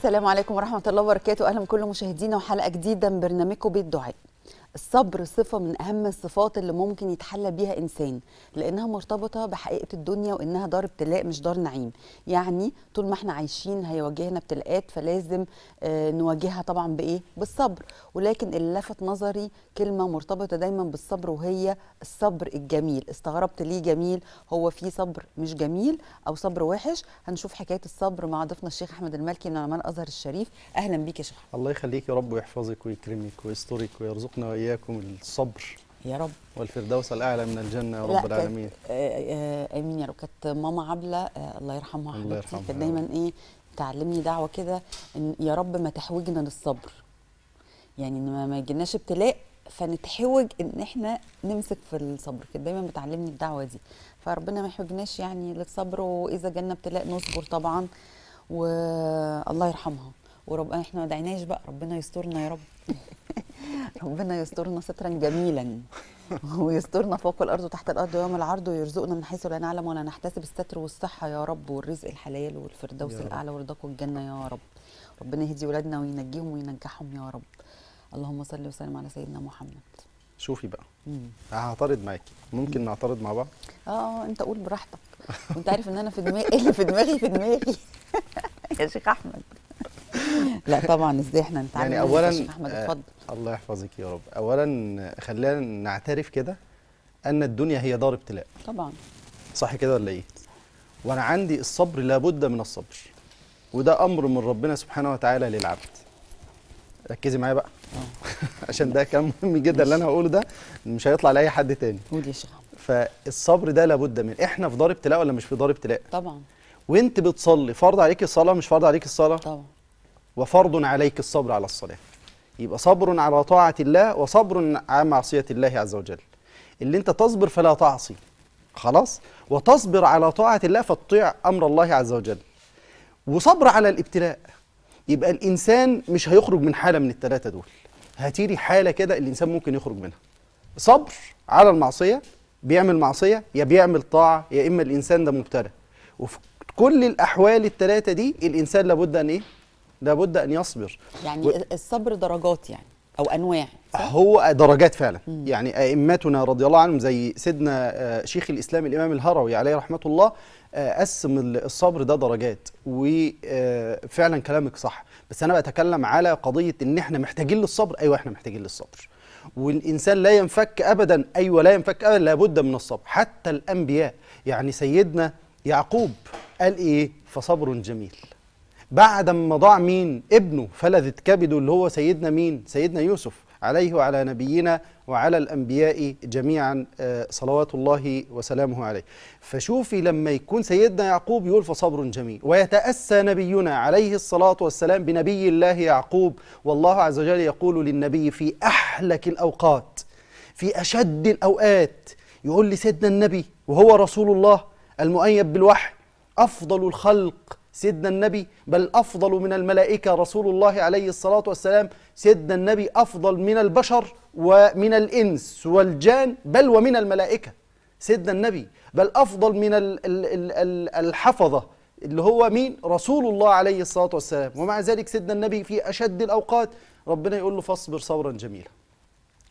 السلام عليكم ورحمة الله وبركاته. أهلا بكل مشاهدينا وحلقة جديدة من برنامجكم بيت دعاء الصبر صفة من أهم الصفات اللي ممكن يتحلى بيها إنسان لأنها مرتبطة بحقيقة الدنيا وإنها دار ابتلاء مش دار نعيم. يعني طول ما إحنا عايشين هيواجهنا ابتلاءات فلازم آه نواجهها طبعا بإيه؟ بالصبر. ولكن اللي لفت نظري كلمة مرتبطة دايما بالصبر وهي الصبر الجميل. استغربت ليه جميل؟ هو في صبر مش جميل أو صبر وحش؟ هنشوف حكاية الصبر مع ضيفنا الشيخ أحمد المالكي من علماء الأزهر الشريف. أهلا بيك يا شيخ. الله يخليك يا رب ويحفظك ويكرمك ويسترك ويرزقنا وإياكم الصبر يا رب. والفردوس الأعلى من الجنة يا رب العالمين. آه، آه، آمين يا رب. كانت ماما عبلة آه، الله يرحمها الله يرحمها كانت دايما إيه تعلمني دعوة كده إن يا رب ما تحوجنا للصبر. يعني إن ما- يجيناش ابتلاء فنتحوج إن إحنا نمسك في الصبر. كانت دايما بتعلمني الدعوة دي. فربنا ما يحوجناش يعني للصبر وإذا جالنا ابتلاء نصبر طبعا والله يرحمها. ورب إحنا ما دعيناش بقى ربنا يسترنا يا رب. ربنا يسترنا سترا جميلا. ويسترنا فوق الأرض وتحت الأرض ويوم العرض ويرزقنا من حيث لا نعلم ولا نحتسب. الستر والصحة يا رب والرزق الحلال والفردوس. الأعلى ورضاك والجنة يا رب. ربنا يهدي ولادنا وينجيهم وينجحهم يا رب. اللهم صل وسلم على سيدنا محمد. شوفي بقى. مم. هعترض معاكي ممكن نعترض مع بعض؟ آه أنت قول براحتك. وانت عارف إن أنا في دماغي اللي في دماغي؟ في دماغي. يا شيخ أحمد. لا طبعا إزاي إحنا نتعلم؟ يعني اولا أحمد آه، اتفضل. الله يحفظك يا رب. اولا خلينا نعترف كده أن الدنيا هي دار ابتلاء. طبعا. صح كده ولا إيه؟ وأنا عندي الصبر لابد من الصبر وده أمر من ربنا سبحانه وتعالى للعبد. ركزي معايا بقى. آه. عشان ده كلام مهم جدا اللي أنا هقوله ده مش هيطلع لأي حد تاني. قول يا شيخ. فالصبر ده لابد من إحنا في دار ابتلاء ولا مش في دار ابتلاء؟ طبعا. وأنت بتصلي فرض عليك الصلاة مش فرض عليك الصلاة؟ طبعا. وفرض عليك الصبر على الصلاة. يبقى صبر على طاعة الله وصبر عن معصية الله عز وجل. اللي انت تصبر فلا تعصي. خلاص؟ وتصبر على طاعة الله فتطيع أمر الله عز وجل. وصبر على الابتلاء. يبقى الإنسان مش هيخرج من حالة من الثلاثه دول. هاتيلي حالة كده الإنسان ممكن يخرج منها. صبر على المعصية. بيعمل معصية يا بيعمل طاعة يا إما الإنسان ده مبتلى. وفي كل الأحوال الثلاثه دي الإنسان لابد أن إيه؟ لابد أن يصبر. يعني و- الصبر درجات يعني أو أنواع صح؟ هو درجات فعلا. مم. يعني أئمتنا رضي الله عنهم زي سيدنا آه، شيخ الإسلام الإمام الهروي عليه رحمة الله آه، قسم ال- الصبر ده درجات. وفعلا كلامك صح. بس أنا بتكلم على قضية إن إحنا محتاجين للصبر. أيوه إحنا محتاجين للصبر. والإنسان لا ينفك ابدا. أيوه لا ينفك ابدا. لابد من الصبر. حتى الأنبياء يعني سيدنا يعقوب قال إيه؟ فصبر جميل. بعد ما ضاع مين؟ ابنه فلذت كبده اللي هو سيدنا مين؟ سيدنا يوسف عليه وعلى نبينا وعلى الأنبياء جميعا آه، صلوات الله وسلامه عليه. فشوفي لما يكون سيدنا يعقوب يقول فصبر جميل. ويتأسى نبينا عليه الصلاة والسلام بنبي الله يعقوب. والله عز وجل يقول للنبي في أحلك الأوقات في أشد الأوقات يقول لسيدنا النبي وهو رسول الله المؤيد بالوحي أفضل الخلق سيدنا النبي بل أفضل من الملائكة رسول الله عليه الصلاة والسلام. سيدنا النبي أفضل من البشر ومن الإنس والجان بل ومن الملائكة. سيدنا النبي بل أفضل من ال- ال- ال- ال- الحفظة اللي هو مين؟ رسول الله عليه الصلاة والسلام. ومع ذلك سيدنا النبي في أشد الأوقات ربنا يقول له فاصبر صبرا جميلا.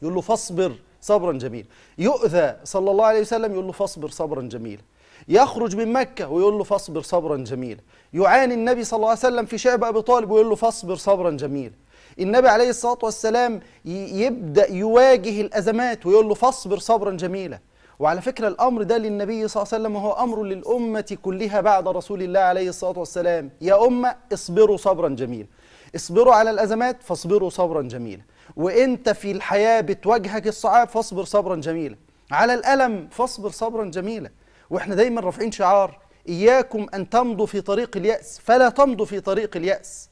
يقول له فاصبر صبرا جميلا. يؤذى صلى الله عليه وسلم يقول له فاصبر صبرا جميلا. يخرج من مكة ويقول له فاصبر صبرا جميلا. يعاني النبي صلى الله عليه وسلم في شعب أبي طالب ويقول له فاصبر صبرا جميلا. النبي عليه الصلاة والسلام يبدأ يواجه الأزمات ويقول له فاصبر صبرا جميلا. وعلى فكرة الأمر ده للنبي صلى الله عليه وسلم وهو أمر للأمة كلها بعد رسول الله عليه الصلاة والسلام. يا أمة اصبروا صبرا جميلا. اصبروا على الأزمات فاصبروا صبرا جميلا. وإنت في الحياة بتواجهك الصعاب فاصبر صبرا جميلا. على الألم فاصبر صبرا جميلا. وإحنا دايما رافعين شعار إياكم أن تمضوا في طريق اليأس فلا تمضوا في طريق اليأس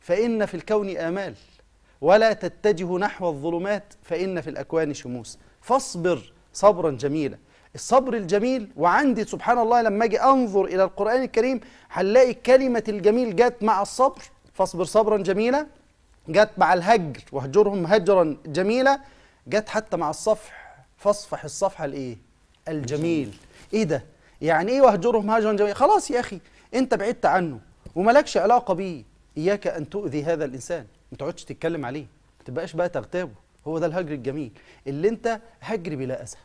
فإن في الكون آمال ولا تتجهوا نحو الظلمات فإن في الأكوان شموس. فاصبر صبرا جميلا. الصبر الجميل وعندي سبحان الله لما أجي أنظر إلى القرآن الكريم هنلاقي كلمة الجميل جت مع الصبر. فاصبر صبرا جميلا. جت مع الهجر واهجرهم هجرا جميلا. جت حتى مع الصفح. فاصفح الصفحه الايه الجميل. إيه ده؟ يعني إيه واهجرهم هجرا جميلا خلاص يا أخي أنت بعدت عنه وملكش علاقة بيه إياك أن تؤذي هذا الإنسان. ما تقعدش تتكلم عليه. ما تبقاش بقى تغتابه. هو ده الهجر الجميل. اللي أنت هجر بلا أذى.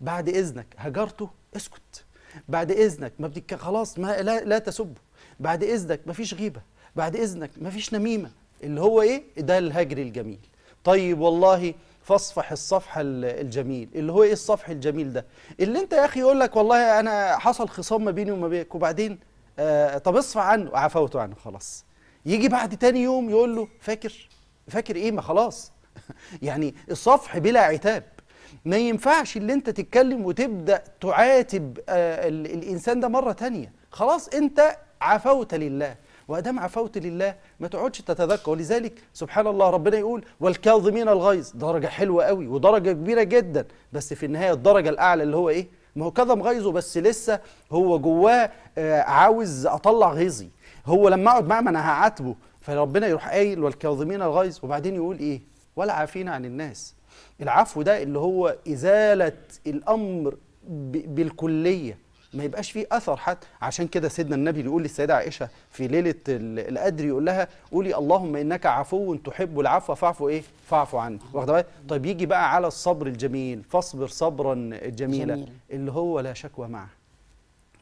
بعد إذنك هجرته اسكت. بعد إذنك ما بدك خلاص ما لا, لا تسبه. بعد إذنك ما فيش غيبة. بعد إذنك ما فيش نميمة. اللي هو إيه؟ ده الهجر الجميل. طيب والله فاصفح الصفح ال- الجميل. اللي هو إيه الصفح الجميل ده؟ اللي أنت يا أخي يقول لك والله أنا حصل خصام ما بيني وما بينك وبعدين آه طب اصفح عنه. عفوت عنه خلاص. يجي بعد تاني يوم يقول له فاكر؟ فاكر إيه ما خلاص. يعني الصفح بلا عتاب. ما ينفعش اللي أنت تتكلم وتبدأ تعاتب آه ال- الإنسان ده مرة تانية. خلاص أنت عفوت لله. وادام عفوت لله ما تقعدش تتذكر. ولذلك سبحان الله ربنا يقول والكاظمين الغيظ درجة حلوة قوي ودرجة كبيرة جدا. بس في النهاية الدرجة الأعلى اللي هو إيه؟ ما هو كظم غيظه بس لسه هو جواه آه، عاوز أطلع غيظي. هو لما أقعد معاه ما أنا هعاتبه. فربنا يروح قايل والكاظمين الغيظ وبعدين يقول إيه؟ ولا عافين عن الناس العفو ده اللي هو إزالة الأمر ب- بالكلية. ما يبقاش فيه أثر حتى. عشان كده سيدنا النبي يقول للسيدة عائشة في ليلة ال- القدر يقول لها قولي اللهم إنك عفو تحب العفو فاعف إيه؟ فاعف عني واخدة بالك؟ طيب يجي بقى على الصبر الجميل. فاصبر صبرا جميلا. جميل. اللي هو لا شكوى معه.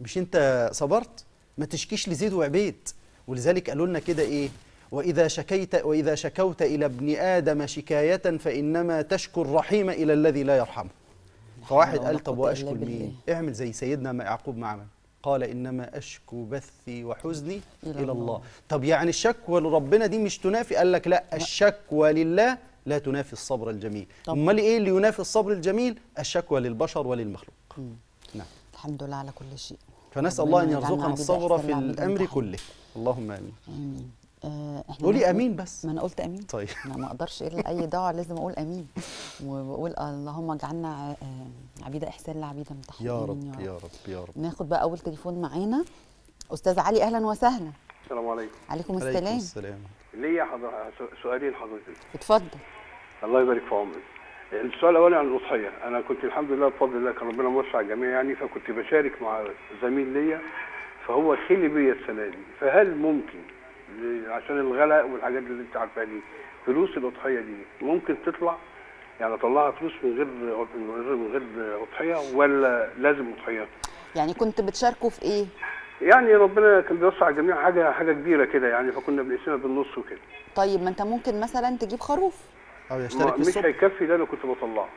مش أنت صبرت؟ ما تشكيش لزيد وعبيد. ولذلك قالوا لنا كده إيه؟ وإذا شكيت وإذا شكوت إلى ابن آدم شكاية فإنما تشكو الرحيم إلى الذي لا يرحمه. فواحد قال طب وأشكو لمين. اعمل زي سيدنا ما يعقوب ما عمل. قال إنما أشكو بثي وحزني إلى, الله. الله. طب يعني الشكوى لربنا دي مش تنافي؟ قال لك لا الشكوى لله لا تنافي الصبر الجميل. أمال إيه اللي ينافي الصبر الجميل؟ الشكوى للبشر وللمخلوق. نعم. الحمد لله على كل شيء. فنسأل الله أن يرزقنا الصبر في الأمر. كله. اللهم آمين. آمين. آه إحنا قولي أمين بس. ما أنا قلت أمين. طيب. أنا ما أقدرش الا أي دعوة لازم أقول أمين. وبقول اللهم اجعلنا آه، عبيده احسان لعبيده امتحان يا رب يا رب يا رب. ناخد بقى أول تليفون معانا. أستاذ علي أهلا وسهلا. السلام عليكم. عليكم عليكم السلام. السلام. ليا حضر... س- سؤالين حضرتك اتفضل. الله يبارك في عمرك. السؤال الاولاني عن الاضحيه أنا كنت الحمد لله بفضل الله كان ربنا موسع الجميع يعني فكنت بشارك مع زميل ليا فهو خلي بيا السنة دي. فهل ممكن عشان الغلاء والحاجات اللي انت عارفاها دي. فلوس الأضحية دي ممكن تطلع؟ يعني أطلعها فلوس من غير من غير من غير أضحية ولا لازم أضحية؟ يعني كنت بتشاركوا في إيه؟ يعني ربنا كان بيوسع الجميع حاجة حاجة كبيرة كده يعني فكنا بنقسمها بالنص وكده. طيب ما أنت ممكن مثلا تجيب خروف. أو يشترك في مش الصبح هيكفي اللي أنا كنت بطلعه.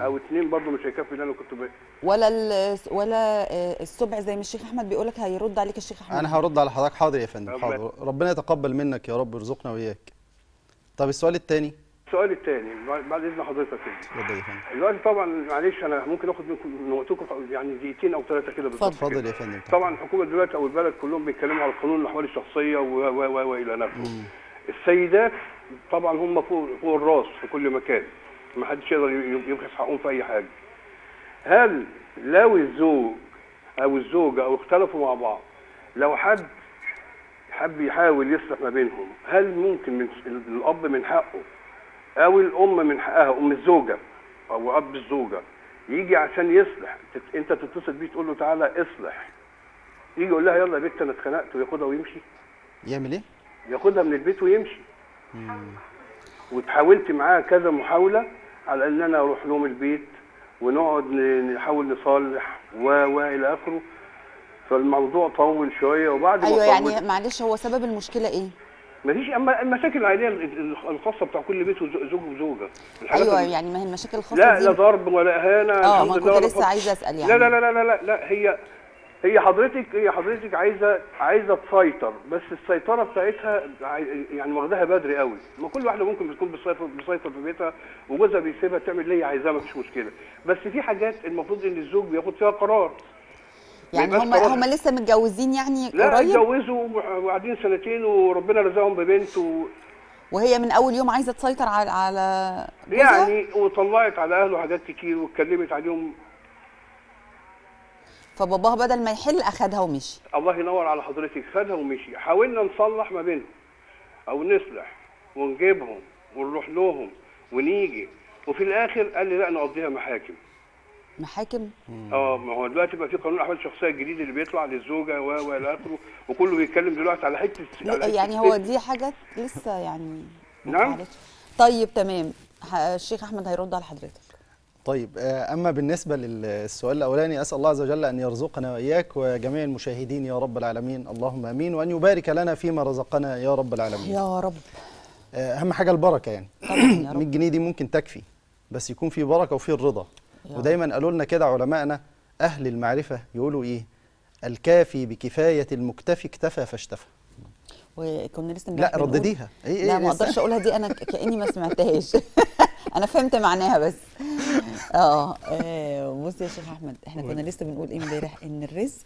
أو اتنين برضه مش هيكفي اللي أنا كنت ب... ولا ال- ولا آه، السبع زي ما الشيخ أحمد بيقول لك هيرد عليك الشيخ أحمد. أنا هرد على حضرتك. حاضر يا فندم حاضر. ربنا يتقبل منك يا رب ويرزقنا وإياك. طب السؤال الثاني السؤال الثاني بعد إذن حضرتك كده اتفضل يا فندم. دلوقتي طبعا معلش أنا ممكن آخد منكم من وقتكم يعني دقيقتين أو ثلاثة كده بالظبط. اتفضل. يا فندم. طبعا الحكومة دلوقتي أو البلد كلهم بيتكلموا على قانون الأحوال الشخصية و و و وإلى نفسه. السيدات طبعا هم فوق فوق الراس في كل مكان. ما حدش يقدر يبخس حقهم في أي حاجة. هل لو الزوج أو الزوجة أو اختلفوا مع بعض لو حد حب يحاول يصلح ما بينهم هل ممكن من الأب من حقه أو الأم من حقها أم الزوجة أو أب الزوجة يجي عشان يصلح؟ أنت تتصل بيه تقول له تعالى اصلح. يجي يقول لها يلا يا بنت أنا اتخنقت وياخدها ويمشي. يعمل إيه؟ ياخدها من البيت ويمشي. وتحاولت معاه كذا محاولة على ان أنا أروح لهم البيت ونقعد نحاول نصالح و و إلى آخره. فالموضوع طول شوية وبعد أيوه يعني معلش هو سبب المشكلة إيه؟ مفيش اما المشاكل العائلية ال- الخاصة بتاع كل بيت وزو- زوج وزوجة. أيوه يعني ما هي المشاكل الخاصة لا دي. لا ضرب ولا إهانة آه ما كنت لسه. عايزة أسأل يعني. لا لا لا لا لا, لا هي هي حضرتك هي حضرتك عايزه عايزة تسيطر بس السيطرة بتاعتها يعني واخداها بدري قوي. ما كل واحدة ممكن بتكون بتسيطر بتسيطر في بيتها وجوزها بيسيبها تعمل اللي هي عايزاه مفيش مشكلة. بس في حاجات المفروض إن الزوج بياخد فيها قرار. يعني هم. هم لسه متجوزين يعني لا قريب؟ اتجوزوا وقاعدين سنتين وربنا رزقهم ببنت و... وهي من أول يوم عايزة تسيطر على على يعني وطلعت على أهله حاجات كتير واتكلمت عليهم فباباها بدل ما يحل أخدها ومشي. الله ينور على حضرتك خدها ومشي. حاولنا نصلح ما بينهم أو نصلح ونجيبهم ونروح لهم ونيجي. وفي الآخر قال لي لا نقضيها محاكم. محاكم؟ آه ما هو دلوقتي بقى في قانون الأحوال الشخصية الجديد اللي بيطلع للزوجة و و إلى اخره وكله بيتكلم دلوقتي على حتة يعني هو. دي حاجات لسه يعني نعم. طيب تمام. الشيخ أحمد هيرد على حضرتك. طيب آه، أما بالنسبة للسؤال الأولاني أسأل الله عز وجل أن يرزقنا وإياك وجميع المشاهدين يا رب العالمين. اللهم آمين. وأن يبارك لنا فيما رزقنا يا رب العالمين. يا رب. آه، أهم حاجة البركة يعني. طبعا يا 100 رب جنيه دي ممكن تكفي بس يكون في بركة وفي الرضا. ودايما قالوا لنا كده علمائنا أهل المعرفة يقولوا إيه؟ الكافي بكفاية المكتفي اكتفى فاشتفى. وكنا لسه لا ردديها. إيه لا إيه ما أقدرش أقولها دي أنا كأني ما سمعتهاش. أنا فهمت معناها بس. آه آه، بص يا شيخ أحمد إحنا كنا لسه بنقول إيه إمبارح إن الرزق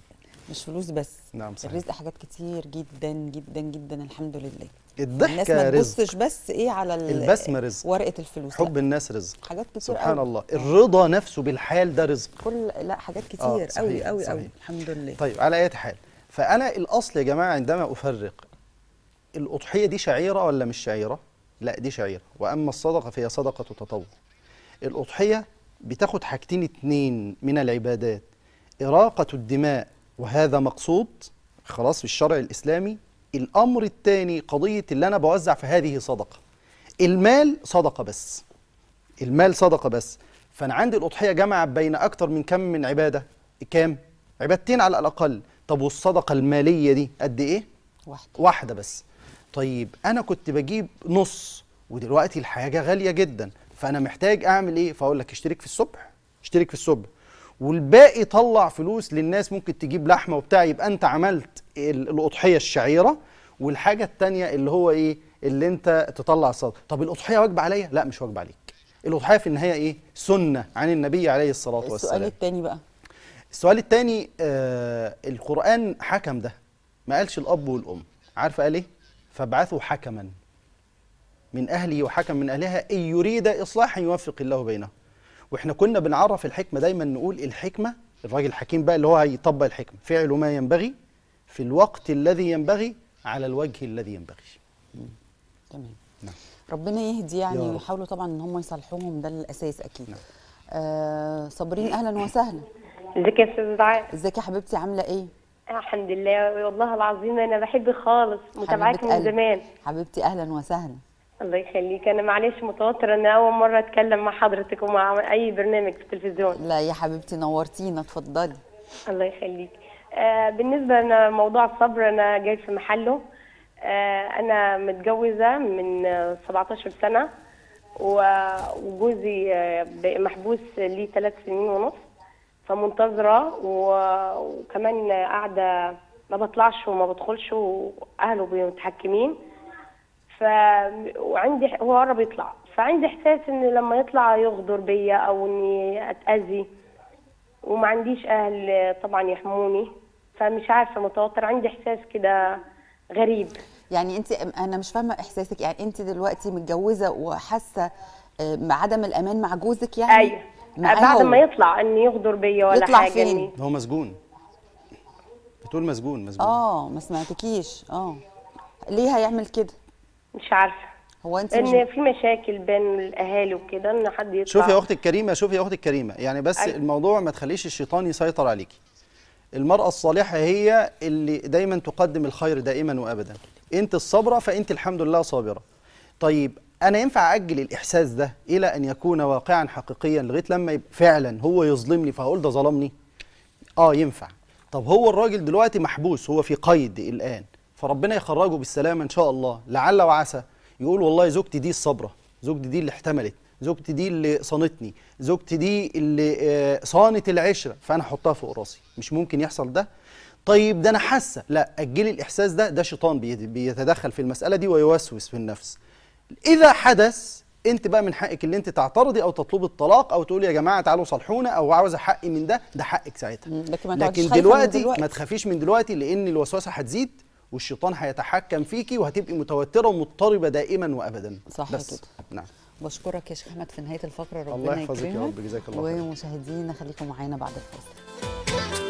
مش فلوس بس. نعم صحيح. الرزق حاجات كتير جدا جدا جدا الحمد لله. الناس الضحكه ما رزق. تبصش بس إيه على ال- البسمة رزق. ورقة الفلوس. حب لا، الناس رزق. حاجات كتير سبحان قوي. الله. الرضا نفسه بالحال ده رزق. كل لا حاجات كتير آه، قوي صحيح، قوي قوي. صحيح. الحمد لله. طيب على أي حال. فأنا الأصل يا جماعة عندما أفرق الأضحية دي شعيرة ولا مش شعيرة؟ لا دي شعيرة. وأما الصدقة فهي صدقة تطوع. الأضحية بتاخد حاجتين اتنين من العبادات. إراقة الدماء وهذا مقصود خلاص في الشرع الإسلامي. الأمر الثاني قضية اللي أنا بوزع في هذه صدقة. المال صدقة بس. المال صدقة بس. فأنا عندي الأضحية جمعت بين أكتر من كم من عبادة؟ كام؟ عبادتين على الأقل. طب والصدقة المالية دي قد إيه؟ واحدة. واحدة بس. طيب أنا كنت بجيب نص ودلوقتي الحاجة غالية جدا فأنا محتاج أعمل إيه؟ فأقول لك اشترك في الصبح اشترك في الصبح. والباقي طلع فلوس للناس ممكن تجيب لحمة وبتاع يبقى أنت عملت ال- الأضحية الشعيرة. والحاجة التانية اللي هو إيه؟ اللي أنت تطلع الصدقه طب الأضحية واجبة عليا؟ لا مش واجبة عليك. الأضحية في النهاية إيه؟ سنة عن النبي عليه الصلاة السؤال والسلام الثاني بقى. السؤال الثاني آه القرآن حكم ده ما قالش الأب والأم. عارفة قال إيه؟ فابعثوا حكما من أهله وحكم من أهلها إن يريد إصلاحا يوفق الله بينهم. وإحنا كنا بنعرف الحكمة دايما نقول الحكمة الراجل الحكيم بقى اللي هو هيطبق الحكمة. فعل ما ينبغي في الوقت الذي ينبغي على الوجه الذي ينبغي. تمام. نعم. ربنا يهدي يعني. ويحاولوا طبعا إن هم يصلحوهم ده الأساس أكيد. نعم. آه صابرين أهلا وسهلا. ازيك يا أستاذ دعاء؟ ازيك يا حبيبتي عاملة إيه؟ الحمد لله. والله العظيم أنا بحبك خالص متابعاك من. زمان. حبيبتي أهلا وسهلا. الله يخليك. أنا معلش متوترة أنا أول مرة أتكلم مع حضرتك ومع أي برنامج في التلفزيون. لا يا حبيبتي نورتينا اتفضلي. الله يخليك. آه بالنسبة لموضوع الصبر أنا جاي في محله. آه أنا متجوزة من آه، 17 سنه وجوزي آه، محبوس ليه ثلاث سنين ونص. فمنتظرة وكمان قاعدة ما بطلعش وما بدخلش وأهله متحكمين. ف وعندي هو قرب يطلع. فعندي إحساس إن لما يطلع يغدر بيا أو إني أتأذي. وما عنديش أهل طبعا يحموني. فمش عارفة متوتر عندي إحساس كده غريب. يعني أنت أنا مش فاهمة إحساسك. يعني أنت دلوقتي متجوزة وحاسة آه، بعدم الأمان مع جوزك يعني؟ أيوه. بعد هو. ما يطلع ان يغدر بيا ولا يطلع حاجة فين؟ إني- هو مسجون. بتقول مسجون مسجون. آه ما سمعتكيش. آه. ليه هيعمل كده؟ مش عارفة. هو أنت مش ان في مشاكل بين الأهالي وكده إن حد يطلع. شوفي يا أختي الكريمة شوفي يا أختي الكريمة. يعني بس أيوة. الموضوع ما تخليش الشيطان يسيطر عليكي. المرأة الصالحة هي اللي دايما تقدم الخير دائما وابدا. أنت الصبرة فأنت الحمد لله صابرة. طيب أنا ينفع أجل الإحساس ده إلى أن يكون واقعا حقيقيا لغاية لما يبقى فعلا هو يظلمني فهقول ده ظلمني؟ آه ينفع. طب هو الراجل دلوقتي محبوس هو في قيد الآن فربنا يخرجه بالسلامة إن شاء الله لعل وعسى يقول والله زوجتي دي الصبره زوجتي دي اللي احتملت زوجتي دي اللي صانتني زوجتي دي اللي آه، صانت العشرة فأنا أحطها فوق راسي مش ممكن يحصل ده؟ طيب ده أنا حاسة لا اجلي الإحساس ده ده شيطان بي- بيتدخل في المسألة دي ويوسوس في النفس. إذا حدث أنت بقى من حقك اللي أنت تعترضي أو تطلبي الطلاق أو تقولي يا جماعة تعالوا صالحونا أو عاوزه حقي من ده ده حقك ساعتها لكن ما لكن دلوقتي, دلوقتي. ما تخافيش من دلوقتي لأن الوسوسه هتزيد والشيطان هيتحكم فيكي وهتبقي متوترة ومضطربة دائما وابدا صح بس كده. نعم بشكرك يا شيخ أحمد في نهاية الفقرة ربنا الله يحفظك يا. رب، جزاك الله خير. ومشاهدينا خليكم معانا بعد الفاصل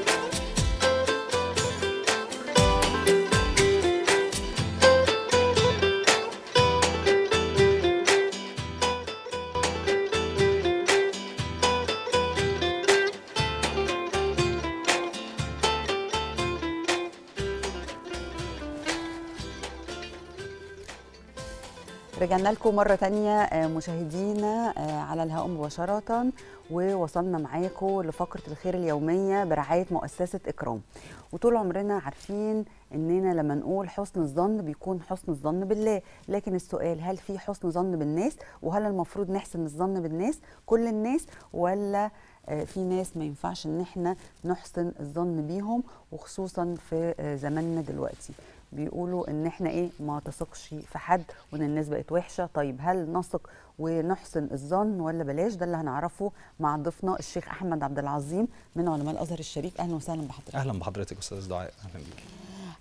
رجعنا لكم مرة تانية آه، مشاهدينا آه، على الهواء مباشرة ووصلنا معاكم لفقرة الخير اليومية برعاية مؤسسة إكرام. وطول عمرنا عارفين إننا لما نقول حسن الظن بيكون حسن الظن بالله. لكن السؤال هل في حسن ظن بالناس؟ وهل المفروض نحسن الظن بالناس؟ كل الناس؟ ولا آه، في ناس ما ينفعش إن إحنا نحسن الظن بيهم وخصوصا في زماننا دلوقتي؟ بيقولوا إن إحنا إيه ما تثقش في حد وإن الناس بقت وحشة. طيب هل نثق ونحسن الظن ولا بلاش؟ ده اللي هنعرفه مع ضيفنا الشيخ أحمد عبد العظيم من علماء الأزهر الشريف. أهلا وسهلا بحضرتك. أهلا بحضرتك أستاذ دعاء أهلا بيك.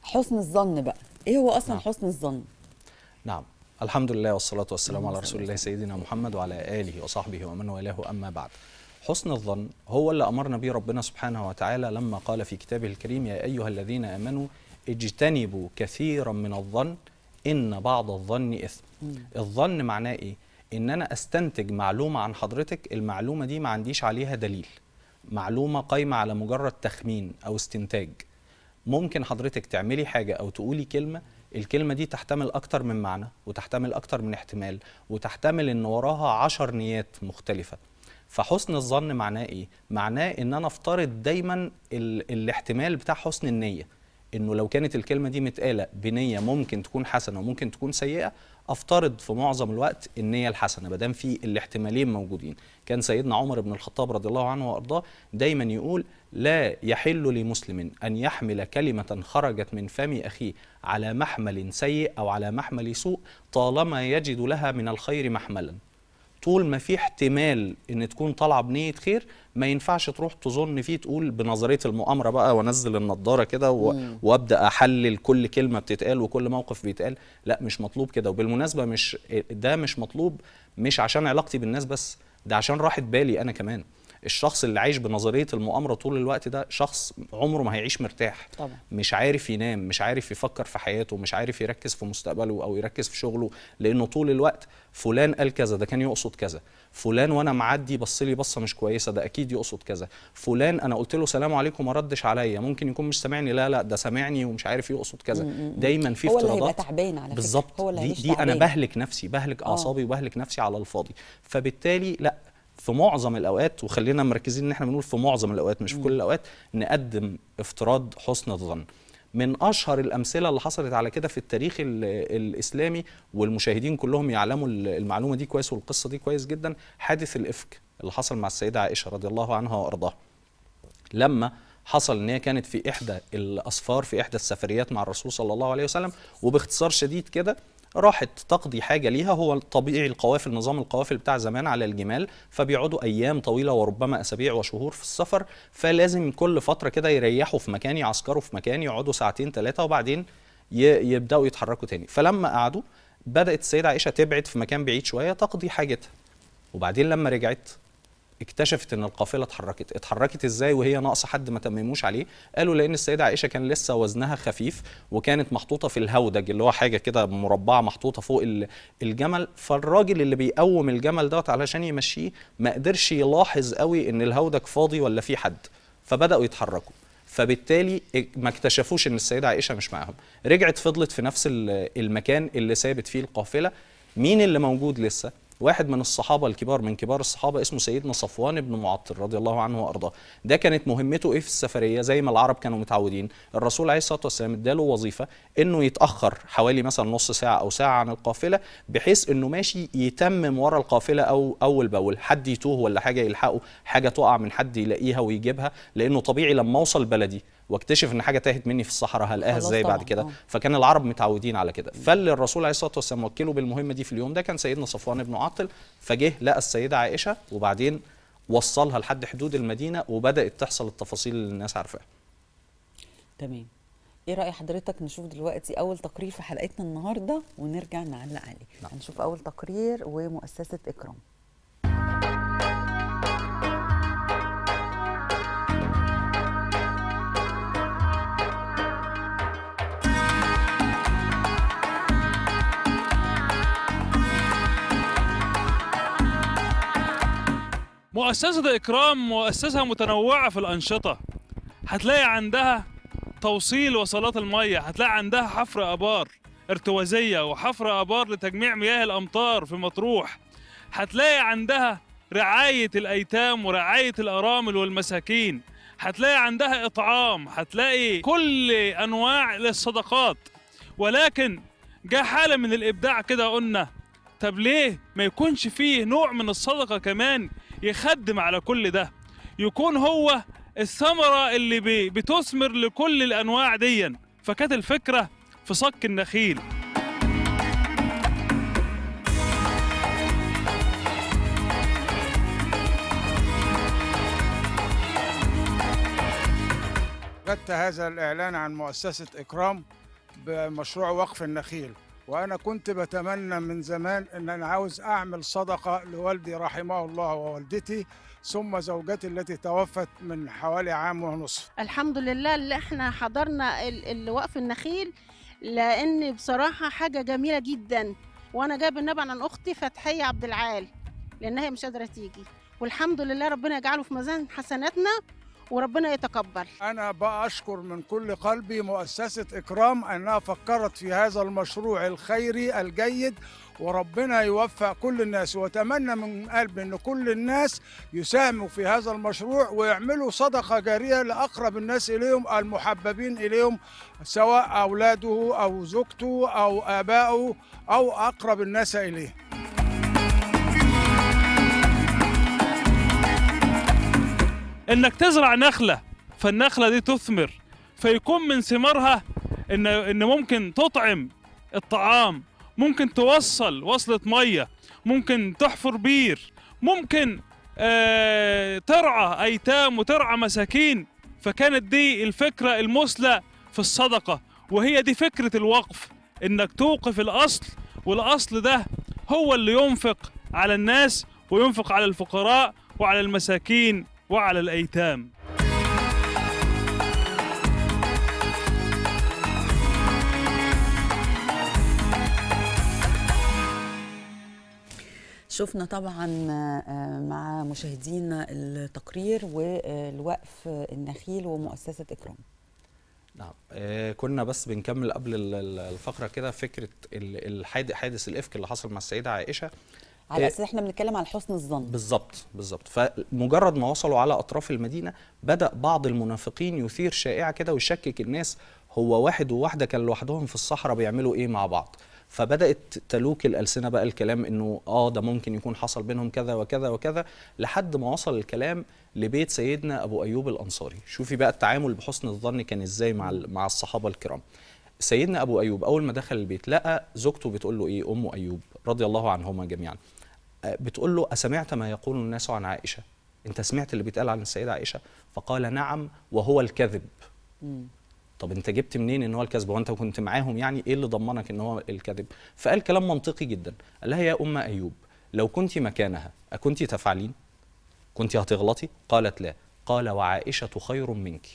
حسن الظن بقى. إيه هو أصلا نعم. حسن الظن؟ نعم. الحمد لله والصلاة والسلام اللهم على رسول الله. سيدنا محمد وعلى آله وصحبه ومن والاه أما بعد. حسن الظن هو اللي أمرنا به ربنا سبحانه وتعالى لما قال في كتابه الكريم يا أيها الذين آمنوا اجتنبوا كثيرا من الظن إن بعض الظن إثم. الظن معناه إيه؟ إن أنا أستنتج معلومة عن حضرتك المعلومة دي ما عنديش عليها دليل. معلومة قايمة على مجرد تخمين أو استنتاج. ممكن حضرتك تعملي حاجة أو تقولي كلمة الكلمة دي تحتمل أكتر من معنى وتحتمل أكتر من احتمال وتحتمل إن وراها عشر نيات مختلفة. فحسن الظن معناه إيه؟ معناه إن أنا أفترض دايما ال... الاحتمال بتاع حسن النية. إنه لو كانت الكلمة دي متقالة بنية ممكن تكون حسنة وممكن تكون سيئة أفترض في معظم الوقت النية الحسنة ما دام في الاحتمالين موجودين. كان سيدنا عمر بن الخطاب رضي الله عنه وأرضاه دايما يقول لا يحل لمسلم أن يحمل كلمة خرجت من فم أخيه على محمل سيء أو على محمل سوء طالما يجد لها من الخير محملا. طول ما في احتمال إن تكون طالعة بنية خير ما ينفعش تروح تظن فيه تقول بنظرية المؤامرة بقى وأنزل النضارة كده. وأبدأ أحلل كل كلمة بتتقال وكل موقف بيتقال. لا مش مطلوب كده. وبالمناسبة مش ده مش مطلوب مش عشان علاقتي بالناس بس ده عشان راحه بالي أنا كمان. الشخص اللي عايش بنظرية المؤامرة طول الوقت ده شخص عمره ما هيعيش مرتاح. طبعا. مش عارف ينام مش عارف يفكر في حياته مش عارف يركز في مستقبله أو يركز في شغله لأنه طول الوقت فلان قال كذا ده كان يقصد كذا. فلان وأنا معدي بص لي بصة مش كويسة ده أكيد يقصد كذا. فلان أنا قلت له سلام عليكم ما ردش عليا ممكن يكون مش سامعني لا لا ده سامعني ومش عارف يقصد كذا. دايما في هو اللي هيبقى افتراضات. تعبان على بالظبط. دي, دي أنا. بهلك نفسي بهلك آه. أعصابي وبهلك نفسي على الفاضي. فبالتالي لا في معظم الأوقات وخلينا مركزين إن إحنا بنقول في معظم الأوقات مش في كل الأوقات نقدم افتراض حسن الظن. من أشهر الأمثلة اللي حصلت على كده في التاريخ ال- الإسلامي والمشاهدين كلهم يعلموا ال- المعلومة دي كويس والقصة دي كويس جدا حادث الإفك اللي حصل مع السيدة عائشة رضي الله عنها وأرضاها. لما حصل إن هي كانت في إحدى الأسفار في إحدى السفريات مع الرسول صلى الله عليه وسلم وباختصار شديد كده راحت تقضي حاجة ليها هو الطبيعي القوافل نظام القوافل بتاع زمان على الجمال فبيقعدوا أيام طويلة وربما أسابيع وشهور في السفر فلازم كل فترة كده يريحوا في مكان يعسكروا في مكان يقعدوا ساعتين ثلاثة وبعدين يبدأوا يتحركوا تاني. فلما قعدوا بدأت السيدة عائشة تبعد في مكان بعيد شوية تقضي حاجتها. وبعدين لما رجعت اكتشفت إن القافلة اتحركت. اتحركت إزاي وهي ناقصة حد ما تمموش عليه؟ قالوا لأن السيدة عائشة كان لسه وزنها خفيف وكانت محطوطة في الهودج اللي هو حاجة كده مربعة محطوطة فوق ال- الجمل. فالراجل اللي بيقوم الجمل دوت علشان يمشيه ما قدرش يلاحظ قوي إن الهودج فاضي ولا في حد. فبدأوا يتحركوا. فبالتالي ما اكتشفوش إن السيدة عائشة مش معاهم. رجعت فضلت في نفس ال- المكان اللي سابت فيه القافلة. مين اللي موجود لسه؟ واحد من الصحابة الكبار من كبار الصحابة اسمه سيدنا صفوان بن معطل رضي الله عنه وأرضاه. ده كانت مهمته إيه في السفرية؟ زي ما العرب كانوا متعودين الرسول عليه الصلاة والسلام اداله وظيفة إنه يتأخر حوالي مثلا نص ساعة أو ساعة عن القافلة بحيث إنه ماشي يتمم ورا القافلة أو أول بأول. حد يتوه ولا حاجة يلحقه حاجة تقع من حد يلاقيها ويجيبها لأنه طبيعي لما أوصل بلدي واكتشف إن حاجة تاهت مني في الصحراء خلاص إزاي بعد كده؟ آه. فكان العرب متعودين على كده. فاللي الرسول عليه الصلاة والسلام وكله بالمهمة دي في اليوم ده كان سيدنا صفوان بن معطل فجه لقى السيدة عائشة وبعدين وصلها لحد حدود المدينة وبدأت تحصل التفاصيل اللي الناس عارفاها. تمام. إيه رأي حضرتك نشوف دلوقتي أول تقرير في حلقتنا النهارده ونرجع نعلق عليه؟ نعم. هنشوف أول تقرير ومؤسسة إكرام. مؤسسة إكرام مؤسسة متنوعة في الأنشطة. هتلاقي عندها توصيل وصلات المية هتلاقي عندها حفر آبار ارتوازية وحفر آبار لتجميع مياه الأمطار في مطروح. هتلاقي عندها رعاية الأيتام ورعاية الأرامل والمساكين. هتلاقي عندها إطعام هتلاقي كل أنواع للصدقات. ولكن جاء حالة من الإبداع كده قلنا طب ليه ما يكونش فيه نوع من الصدقة كمان يخدم على كل ده. يكون هو الثمرة اللي بتثمر لكل الأنواع دي فكانت الفكرة في صك النخيل. وجدت هذا الإعلان عن مؤسسة إكرام بمشروع وقف النخيل. وأنا كنت بتمنى من زمان أن أنا عاوز أعمل صدقة لوالدي رحمه الله ووالدتي ثم زوجتي التي توفت من حوالي عام ونصف. الحمد لله اللي إحنا حضرنا ال- ال- وقف النخيل لأن بصراحة حاجة جميلة جدا. وأنا جايب النبع عن أختي فتحية عبد العال لانها مش قادرة تيجي. والحمد لله ربنا يجعله في ميزان حسناتنا وربنا يتقبل. أنا بأشكر من كل قلبي مؤسسة إكرام أنها فكرت في هذا المشروع الخيري الجيد وربنا يوفق كل الناس وأتمنى من قلبي أن كل الناس يساهموا في هذا المشروع ويعملوا صدقة جارية لأقرب الناس إليهم المحببين إليهم سواء أولاده أو زوجته أو آبائه أو أقرب الناس إليه. إنك تزرع نخلة فالنخلة دي تثمر. فيكون من ثمارها إن إن ممكن تطعم الطعام ممكن توصل وصلة مية ممكن تحفر بير ممكن آه ترعى أيتام وترعى مساكين. فكانت دي الفكرة المثلى في الصدقة وهي دي فكرة الوقف. إنك توقف الأصل والأصل ده هو اللي ينفق على الناس وينفق على الفقراء وعلى المساكين. وعلى الأيتام. شفنا طبعا آه، مع مشاهدينا التقرير والوقف النخيل ومؤسسة إكرام. نعم. آه كنا بس بنكمل قبل ال- ال- الفقرة كده فكرة ال- الحاد- حادث الإفك اللي حصل مع السيدة عائشة. على آه، أساس إحنا بنتكلم على حسن الظن. بالظبط بالظبط. فمجرد ما وصلوا على أطراف المدينة بدأ بعض المنافقين يثير شائعة كده ويشكك الناس. هو واحد وواحدة كانوا لوحدهم في الصحراء بيعملوا إيه مع بعض؟ فبدأت تلوك الألسنة بقى الكلام إنه آه ده ممكن يكون حصل بينهم كذا وكذا وكذا لحد ما وصل الكلام لبيت سيدنا أبو أيوب الأنصاري. شوفي بقى التعامل بحسن الظن كان إزاي مع مع الصحابة الكرام. سيدنا أبو أيوب أول ما دخل البيت لقى زوجته بتقول له إيه؟ أم أيوب رضي الله عنهما جميعا. بتقول له أسمعت ما يقول الناس عن عائشة؟ أنت سمعت اللي بيتقال عن السيدة عائشة؟ فقال نعم وهو الكذب. طب أنت جبت منين إن هو الكذب؟ وأنت كنت معاهم يعني إيه اللي ضمنك إن هو الكذب؟ فقال كلام منطقي جدا. قال لها يا أم أيوب لو كنت مكانها أكنت تفعلين؟ كنت هتغلطي؟ قالت لا. قال وعائشة خير منك.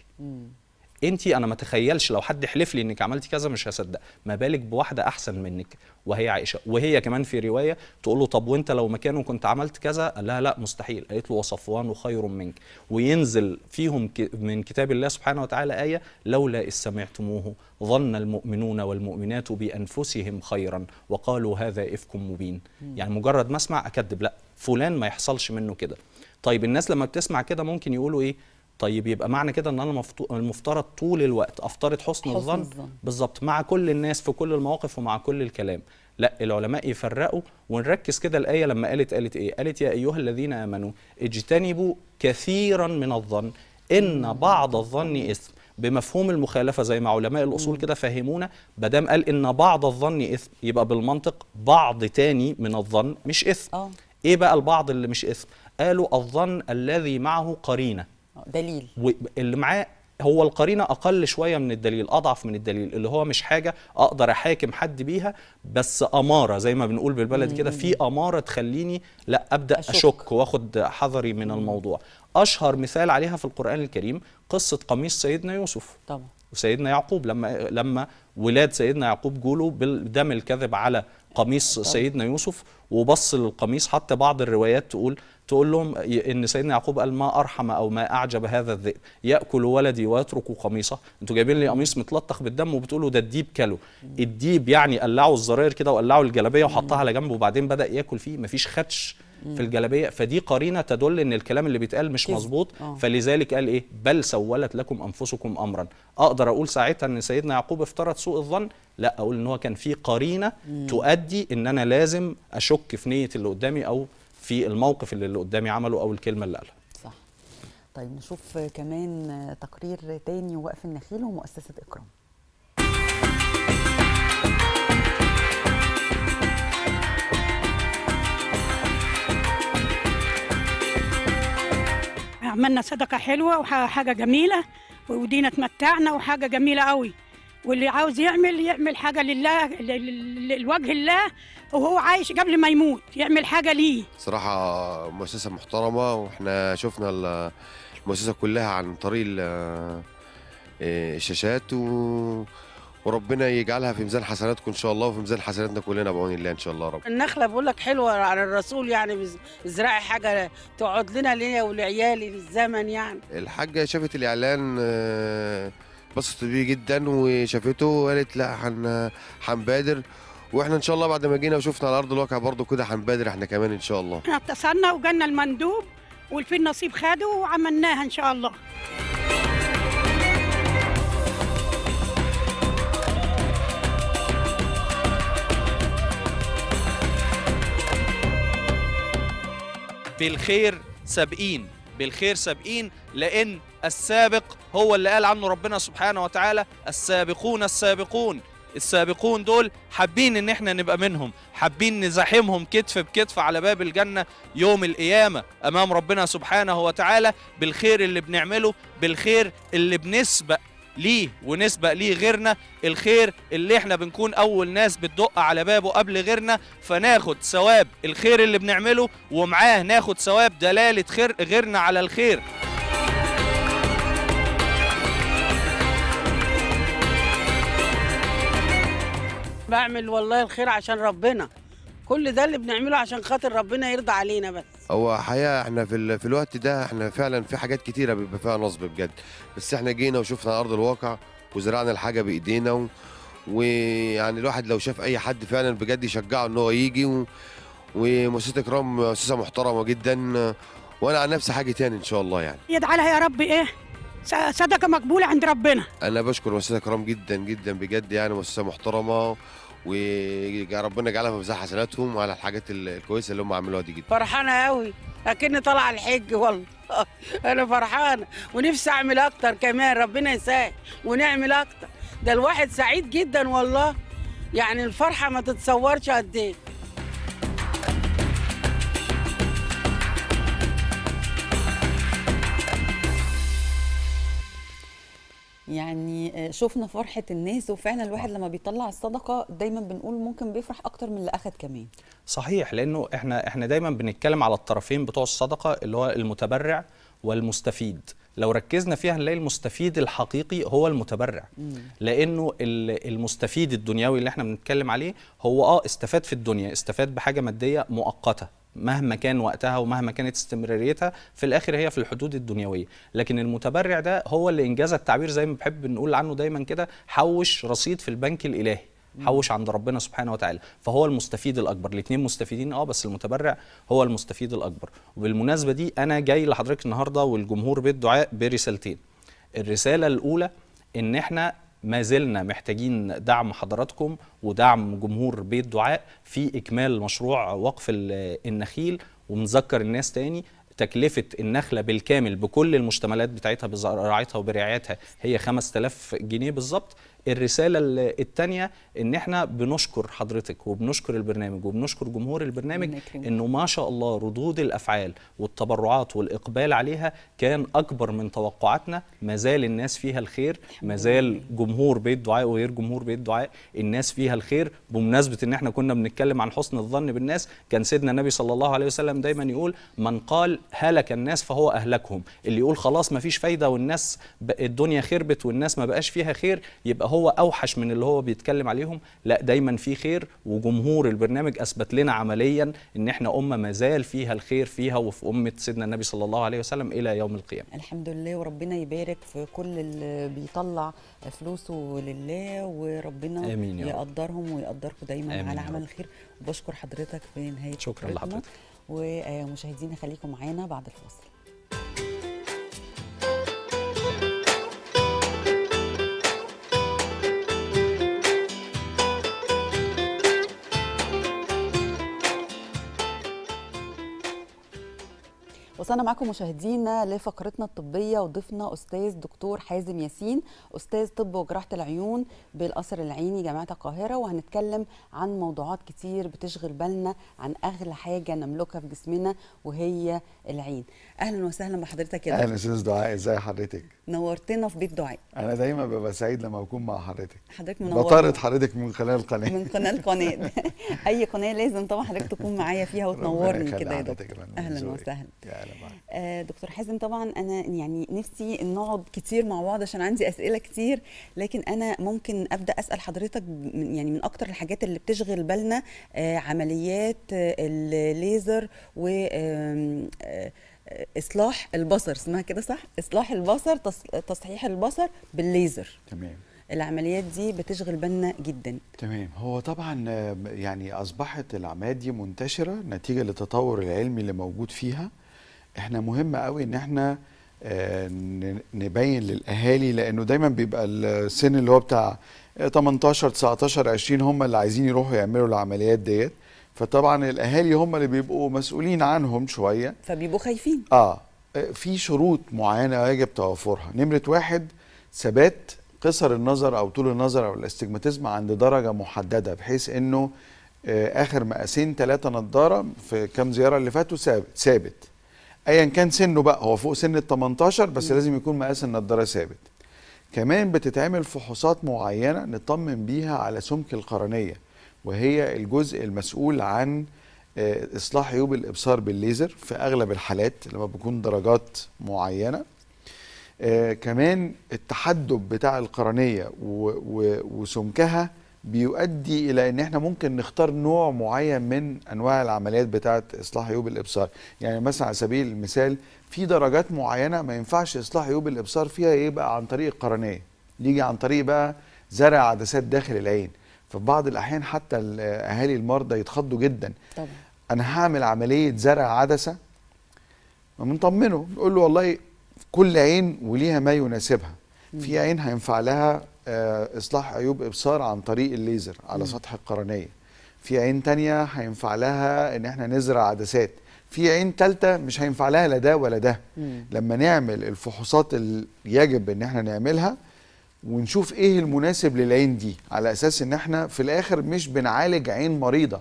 انت أنا ما اتخيلش لو حد حلف لي انك عملتي كذا مش هصدق. ما بالك بواحدة احسن منك وهي عائشة. وهي كمان في رواية تقول له طب وانت لو مكانه كنت عملت كذا؟ قال لها لا مستحيل. قالت له وصفوان خير منك. وينزل فيهم من كتاب الله سبحانه وتعالى آية لولا إذ سمعتموه ظن المؤمنون والمؤمنات بأنفسهم خيرا وقالوا هذا إفك مبين. يعني مجرد ما أسمع أكذب. لا فلان ما يحصلش منه كده. طيب الناس لما بتسمع كده ممكن يقولوا إيه؟ طيب يبقى معنى كده إن أنا المفترض طول الوقت أفترض حسن, حسن الظن؟ الظن. بالظبط مع كل الناس في كل المواقف ومع كل الكلام. لا العلماء يفرقوا ونركز كده الآية لما قالت قالت إيه؟ قالت يا أيها الذين آمنوا اجتنبوا كثيرا من الظن إن بعض الظن إثم. بمفهوم المخالفة زي ما علماء الأصول كده فهمونا بدام قال إن بعض الظن إثم يبقى بالمنطق بعض تاني من الظن مش إثم. آه. إيه بقى البعض اللي مش إثم؟ قالوا الظن الذي معه قرينة. دليل. واللي معاه هو القرينة أقل شوية من الدليل أضعف من الدليل اللي هو مش حاجة أقدر أحاكم حد بيها بس أمارة زي ما بنقول بالبلد كده في أمارة تخليني لا أبدأ أشك. أشك, أشك وأخد حذري من الموضوع. أشهر مثال عليها في القرآن الكريم قصة قميص سيدنا يوسف طبعا. وسيدنا يعقوب لما لما ولاد سيدنا يعقوب جولوا بالدم الكذب على قميص سيدنا يوسف وبص للقميص. حتى بعض الروايات تقول تقول لهم إن سيدنا يعقوب قال ما أرحم أو ما أعجب هذا الذئب. يأكل ولدي ويترك قميصه. أنتوا جايبين لي قميص متلطخ بالدم وبتقولوا ده الديب كله. الديب يعني قلعوا الزراير كده وقلعوا الجلابية وحطها على جنب وبعدين بدأ ياكل فيه. مفيش خدش. في الجلابية. فدي قرينة تدل إن الكلام اللي بيتقال مش. مظبوط. آه. فلذلك قال إيه؟ بل سولت لكم أنفسكم امرا. أقدر أقول ساعتها إن سيدنا يعقوب افترض سوء الظن؟ لا أقول إن هو كان في قرينة تؤدي إن أنا لازم أشك في نية اللي قدامي أو في الموقف اللي اللي قدامي عمله أو الكلمة اللي قالها. صح. طيب نشوف كمان تقرير تاني وقف النخيل ومؤسسة إكرام. عملنا صدقة حلوة وحاجة جميلة ودينا اتمتعنا وحاجة جميلة قوي. واللي عاوز يعمل يعمل حاجة لله لوجه الله وهو عايش قبل ما يموت يعمل حاجة ليه. صراحة مؤسسة محترمة وإحنا شفنا ال- المؤسسة كلها عن طريق إيه، الشاشات و... وربنا يجعلها في ميزان حسناتكم إن شاء الله وفي ميزان حسناتنا كلنا بعون الله إن شاء الله رب. النخلة بقول لك حلوة على الرسول يعني ازرعي حاجة تقعد لنا ليا ولعيالي للزمن يعني. الحاجة شافت الإعلان آه، بسطت بيه جدا وشافته وقالت لا هن- هنبادر وإحنا إن شاء الله بعد ما جينا وشفنا على أرض الواقع برضو كده هنبادر إحنا كمان إن شاء الله. إحنا اتصلنا وجالنا المندوب والفي النصيب خده وعملناها إن شاء الله. بالخير سابقين بالخير سابقين لأن السابق هو اللي قال عنه ربنا سبحانه وتعالى السابقون السابقون. السابقون دول حابين إن إحنا نبقى منهم حابين نزاحمهم كتف بكتف على باب الجنة يوم القيامة أمام ربنا سبحانه وتعالى. بالخير اللي بنعمله بالخير اللي بنسبق ليه ونسبق ليه غيرنا. الخير اللي إحنا بنكون أول ناس بتدق على بابه قبل غيرنا فناخد ثواب الخير اللي بنعمله ومعاه ناخد ثواب دلالة خير غيرنا على الخير. بعمل والله الخير عشان ربنا. كل ده اللي بنعمله عشان خاطر ربنا يرضى علينا بس. هو حقيقة إحنا في, ال... في الوقت ده إحنا فعلا في حاجات كتيرة بيبقى فيها نصب بجد. بس إحنا جينا وشفنا على أرض الواقع وزرعنا الحاجة بإيدينا و... ويعني الواحد لو شاف أي حد فعلا بجد يشجعه إن هو يجي و... ومؤسسة إكرام مؤسسة محترمة جدا. وأنا عن نفسي حاجة تاني إن شاء الله يعني. يدعى لها يا رب إيه؟ صدقة مقبولة عند ربنا. أنا بشكر مؤسسة إكرام جدا جدا بجد يعني مؤسسة محترمة وربنا يجعلها في ميزان حسناتهم على الحاجات ال- الكويسة اللي هم عملوها دي جدا. فرحانة قوي اكني طالعه الحج والله. أنا فرحانة. ونفسي أعمل أكتر كمان. ربنا يسهل ونعمل أكتر. ده الواحد سعيد جدا والله. يعني الفرحة ما تتصورش قد إيه. يعني آه، شفنا فرحة الناس وفعلا الواحد لما بيطلع الصدقة دايما بنقول ممكن بيفرح أكتر من اللي أخد كمان. صحيح لأنه إحنا إحنا دايما بنتكلم على الطرفين بتوع الصدقة اللي هو المتبرع والمستفيد. لو ركزنا فيها هنلاقي المستفيد الحقيقي هو المتبرع. لأنه ال- المستفيد الدنيوي اللي إحنا بنتكلم عليه هو آه استفاد في الدنيا استفاد بحاجة مادية مؤقتة. مهما كان وقتها ومهما كانت استمراريتها في الآخر هي في الحدود الدنيوية. لكن المتبرع ده هو اللي إنجاز التعبير زي ما بنحب نقول عنه دايما كده حوش رصيد في البنك الإلهي حوش عند ربنا سبحانه وتعالى. فهو المستفيد الأكبر. الاثنين مستفيدين آه بس المتبرع هو المستفيد الأكبر. وبالمناسبة دي أنا جاي لحضرتك النهارده والجمهور بالدعاء برسالتين. الرسالة الأولى إن إحنا ما زلنا محتاجين دعم حضراتكم ودعم جمهور بيت دعاء في إكمال مشروع وقف ال- النخيل ومذكر الناس تاني تكلفة النخلة بالكامل بكل المشتملات بتاعتها بزراعتها وبرعايتها هي 5000 جنيه بالظبط. الرسالة الثانية إن إحنا بنشكر حضرتك وبنشكر البرنامج وبنشكر جمهور البرنامج. إنه ما شاء الله ردود الأفعال والتبرعات والإقبال عليها كان أكبر من توقعاتنا. ما زال الناس فيها الخير. ما زال جمهور بيت دعاء وغير جمهور بيت دعاء. الناس فيها الخير. بمناسبة إن إحنا كنا بنتكلم عن حسن الظن بالناس كان سيدنا النبي صلى الله عليه وسلم دايما يقول من قال هلك الناس فهو أهلكهم. اللي يقول خلاص ما فيش فايدة والناس الدنيا خربت والناس ما بقاش فيها خير يبقى هو أوحش من اللي هو بيتكلم عليهم لا دايما في خير وجمهور البرنامج أثبت لنا عمليا إن إحنا أمة ما زال فيها الخير فيها وفي أمة سيدنا النبي صلى الله عليه وسلم إلى يوم القيامة الحمد لله وربنا يبارك في كل اللي بيطلع فلوسه لله وربنا آمين. يقدرهم ويقدركم دايما على عمل. الخير وبشكر حضرتك في نهاية شكراً. لحضرتك. ومشاهدينا خليكم معانا بعد الفاصل وصلنا معكم مشاهدينا لفقرتنا الطبية وضيفنا أستاذ دكتور حازم ياسين أستاذ طب وجراحة العيون بالقصر العيني جامعة القاهرة وهنتكلم عن موضوعات كتير بتشغل بالنا عن أغلى حاجة نملكها في جسمنا وهي العين. أهلا وسهلا بحضرتك يا أهلا دكتور أستاذ دعاء. ازي حضرتك؟ نورتنا في بيت دعاء. أنا دايما ببقى سعيد لما أكون مع حضرتك. حضرتك منورنا بطارد حضرتك من خلال القناه من قناة. القناة أي قناة لازم طبعا حضرتك تكون معايا فيها وتنورني كده يا دكتور. ذوقك. وسهلا. آه، دكتور حازم طبعا أنا يعني نفسي نقعد كتير مع بعض عشان عندي أسئلة كتير لكن أنا ممكن أبدأ أسأل حضرتك من يعني من أكتر الحاجات اللي بتشغل بالنا آه، عمليات آه، الليزر و إصلاح البصر اسمها كده صح؟ إصلاح البصر تص- تصحيح البصر بالليزر. تمام. العمليات دي بتشغل بالنا جدا. تمام. هو طبعا يعني أصبحت العمليات دي منتشرة نتيجة للتطور العلمي اللي موجود فيها. إحنا مهم قوي ان إحنا آه، نبين للأهالي لأنه دايما بيبقى السن اللي هو بتاع آه، 18 19 20 هم اللي عايزين يروحوا يعملوا العمليات ديت. فطبعا الأهالي هم اللي بيبقوا مسؤولين عنهم شوية. فبيبقوا خايفين. آه في شروط معينة يجب توفرها. نمرة واحد ثبات قصر النظر أو طول النظر أو الاستجماتيزم عند درجة محددة بحيث إنه آه، آخر مقاسين ثلاثة نظارة في كام زيارة اللي فاتوا ثابت. ايا كان سنه بقى هو فوق سن ال 18 بس لازم يكون مقاس النضارة ثابت. كمان بتتعمل فحوصات معينة نطمن بيها على سمك القرنية وهي الجزء المسؤول عن آه، إصلاح عيوب الإبصار بالليزر في أغلب الحالات لما بيكون درجات معينة. آه كمان التحدب بتاع القرنية و و وسمكها بيؤدي إلى إن إحنا ممكن نختار نوع معين من أنواع العمليات بتاعة إصلاح عيوب الإبصار. يعني مثلا على سبيل المثال في درجات معينة ما ينفعش إصلاح عيوب الإبصار فيها يبقى عن طريق القرنيه يجي عن طريق بقى زرع عدسات داخل العين. ففي بعض الأحيان حتى ال- أهالي المرضى يتخضوا جدا. طبعا. أنا هعمل عملية زرع عدسة بنطمنه نقول له والله كل عين وليها ما يناسبها. في عين هينفع لها إصلاح عيوب إبصار عن طريق الليزر على. سطح القرنية. في عين تانية هينفع لها إن إحنا نزرع عدسات. في عين تالتة مش هينفع لها لا ده ولا ده. لما نعمل الفحوصات اللي يجب إن إحنا نعملها ونشوف إيه المناسب للعين دي على أساس إن إحنا في الآخر مش بنعالج عين مريضة.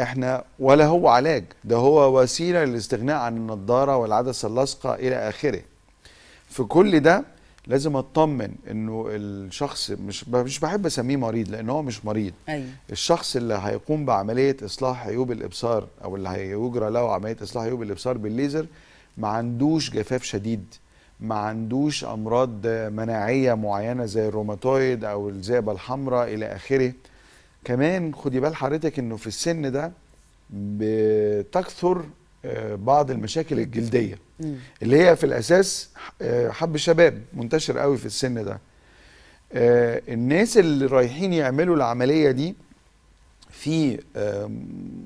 إحنا ولا هو علاج ده هو وسيلة للاستغناء عن النضارة والعدسة اللاصقه إلى آخره. في كل ده لازم أطمن إنه الشخص مش مش بحب أسميه مريض لأن هو مش مريض. أيوه الشخص اللي هيقوم بعملية إصلاح عيوب الإبصار أو اللي هيجرى له عملية إصلاح عيوب الإبصار بالليزر ما عندوش جفاف شديد. ما عندوش أمراض مناعية معينة زي الروماتويد أو الذئبة الحمراء إلى آخره. كمان خدي بال حضرتك إنه في السن ده بتكثر آه، بعض المشاكل الجلدية. اللي هي في الأساس آه، حب الشباب منتشر قوي في السن ده. آه، الناس اللي رايحين يعملوا العملية دي في آه،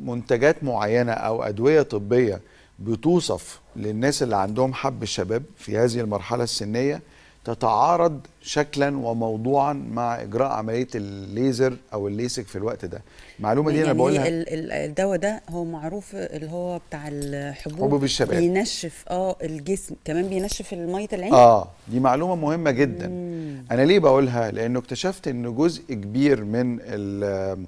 منتجات معينة أو أدوية طبية بتوصف للناس اللي عندهم حب الشباب في هذه المرحلة السنية تتعارض شكلا وموضوعا مع إجراء عملية الليزر أو الليسك في الوقت ده. المعلومة دي أنا يعني بقولها ال- ال- الدواء ده هو معروف اللي هو بتاع الحبوب حبوب الشباب. بينشف آه الجسم كمان بينشف ميه العين. آه دي معلومة مهمة جدا. أنا ليه بقولها؟ لأنه اكتشفت إن جزء كبير من ال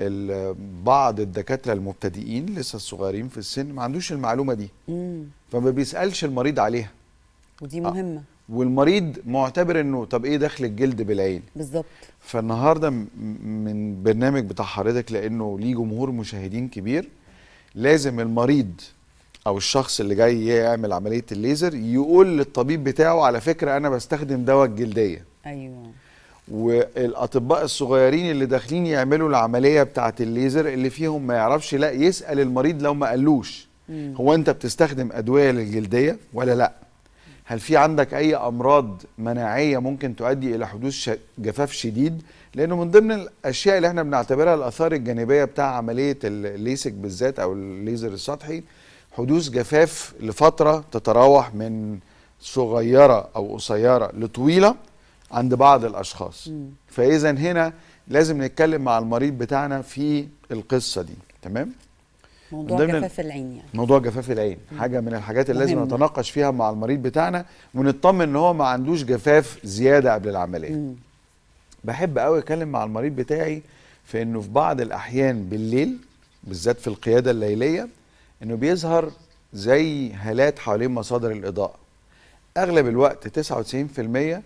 ال بعض الدكاترة المبتدئين لسه الصغيرين في السن ما عندوش المعلومة دي. مم. فما بيسألش المريض عليها. ودي مهمة. والمريض معتبر إنه طب إيه دخل الجلد بالعين؟ بالظبط. فالنهاردة من برنامج بتاع حضرتك لأنه ليه جمهور مشاهدين كبير لازم المريض أو الشخص اللي جاي يعمل عملية الليزر يقول للطبيب بتاعه على فكرة أنا بستخدم دواء الجلدية. أيوه. والأطباء الصغيرين اللي داخلين يعملوا العملية بتاعة الليزر اللي فيهم ما يعرفش لا يسأل المريض لو ما قالوش. هو أنت بتستخدم أدوية للجلدية ولا لا؟ هل في عندك أي أمراض مناعية ممكن تؤدي إلى حدوث ش- جفاف شديد؟ لأنه من ضمن الأشياء اللي إحنا بنعتبرها الآثار الجانبية بتاع عملية الليسك بالذات أو الليزر السطحي حدوث جفاف لفترة تتراوح من صغيرة أو قصيرة لطويلة عند بعض الأشخاص. فإذا هنا لازم نتكلم مع المريض بتاعنا في القصة دي. تمام؟ موضوع جفاف العين يعني. موضوع جفاف العين. حاجة من الحاجات اللي لازم. نتناقش فيها مع المريض بتاعنا ونطمن إن هو ما عندوش جفاف زيادة قبل العملية. بحب قوي أتكلم مع المريض بتاعي في إنه في بعض الأحيان بالليل بالذات في القيادة الليلية إنه بيظهر زي هالات حوالين مصادر الإضاءة. أغلب الوقت 99% ال-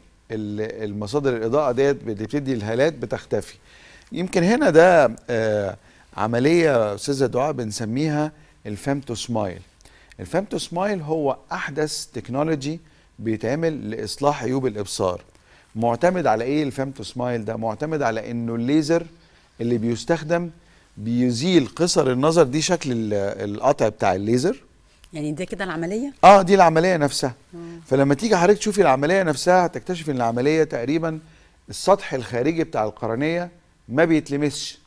المصادر الإضاءة ديت بتبتدي الهالات بتختفي. يمكن هنا ده آه عملية أستاذة دعاء بنسميها ال Femto SMILE ال Femto SMILE هو أحدث technology بيتعمل لإصلاح عيوب الإبصار. معتمد على إيه ال Femto SMILE ده؟ معتمد على إنه الليزر اللي بيستخدم بيزيل قصر النظر دي شكل ال- القطع بتاع الليزر. يعني دي كده العملية؟ آه دي العملية نفسها. فلما تيجي حضرتك تشوفي العملية نفسها هتكتشف إن العملية تقريبا السطح الخارجي بتاع القرنية ما بيتلمسش.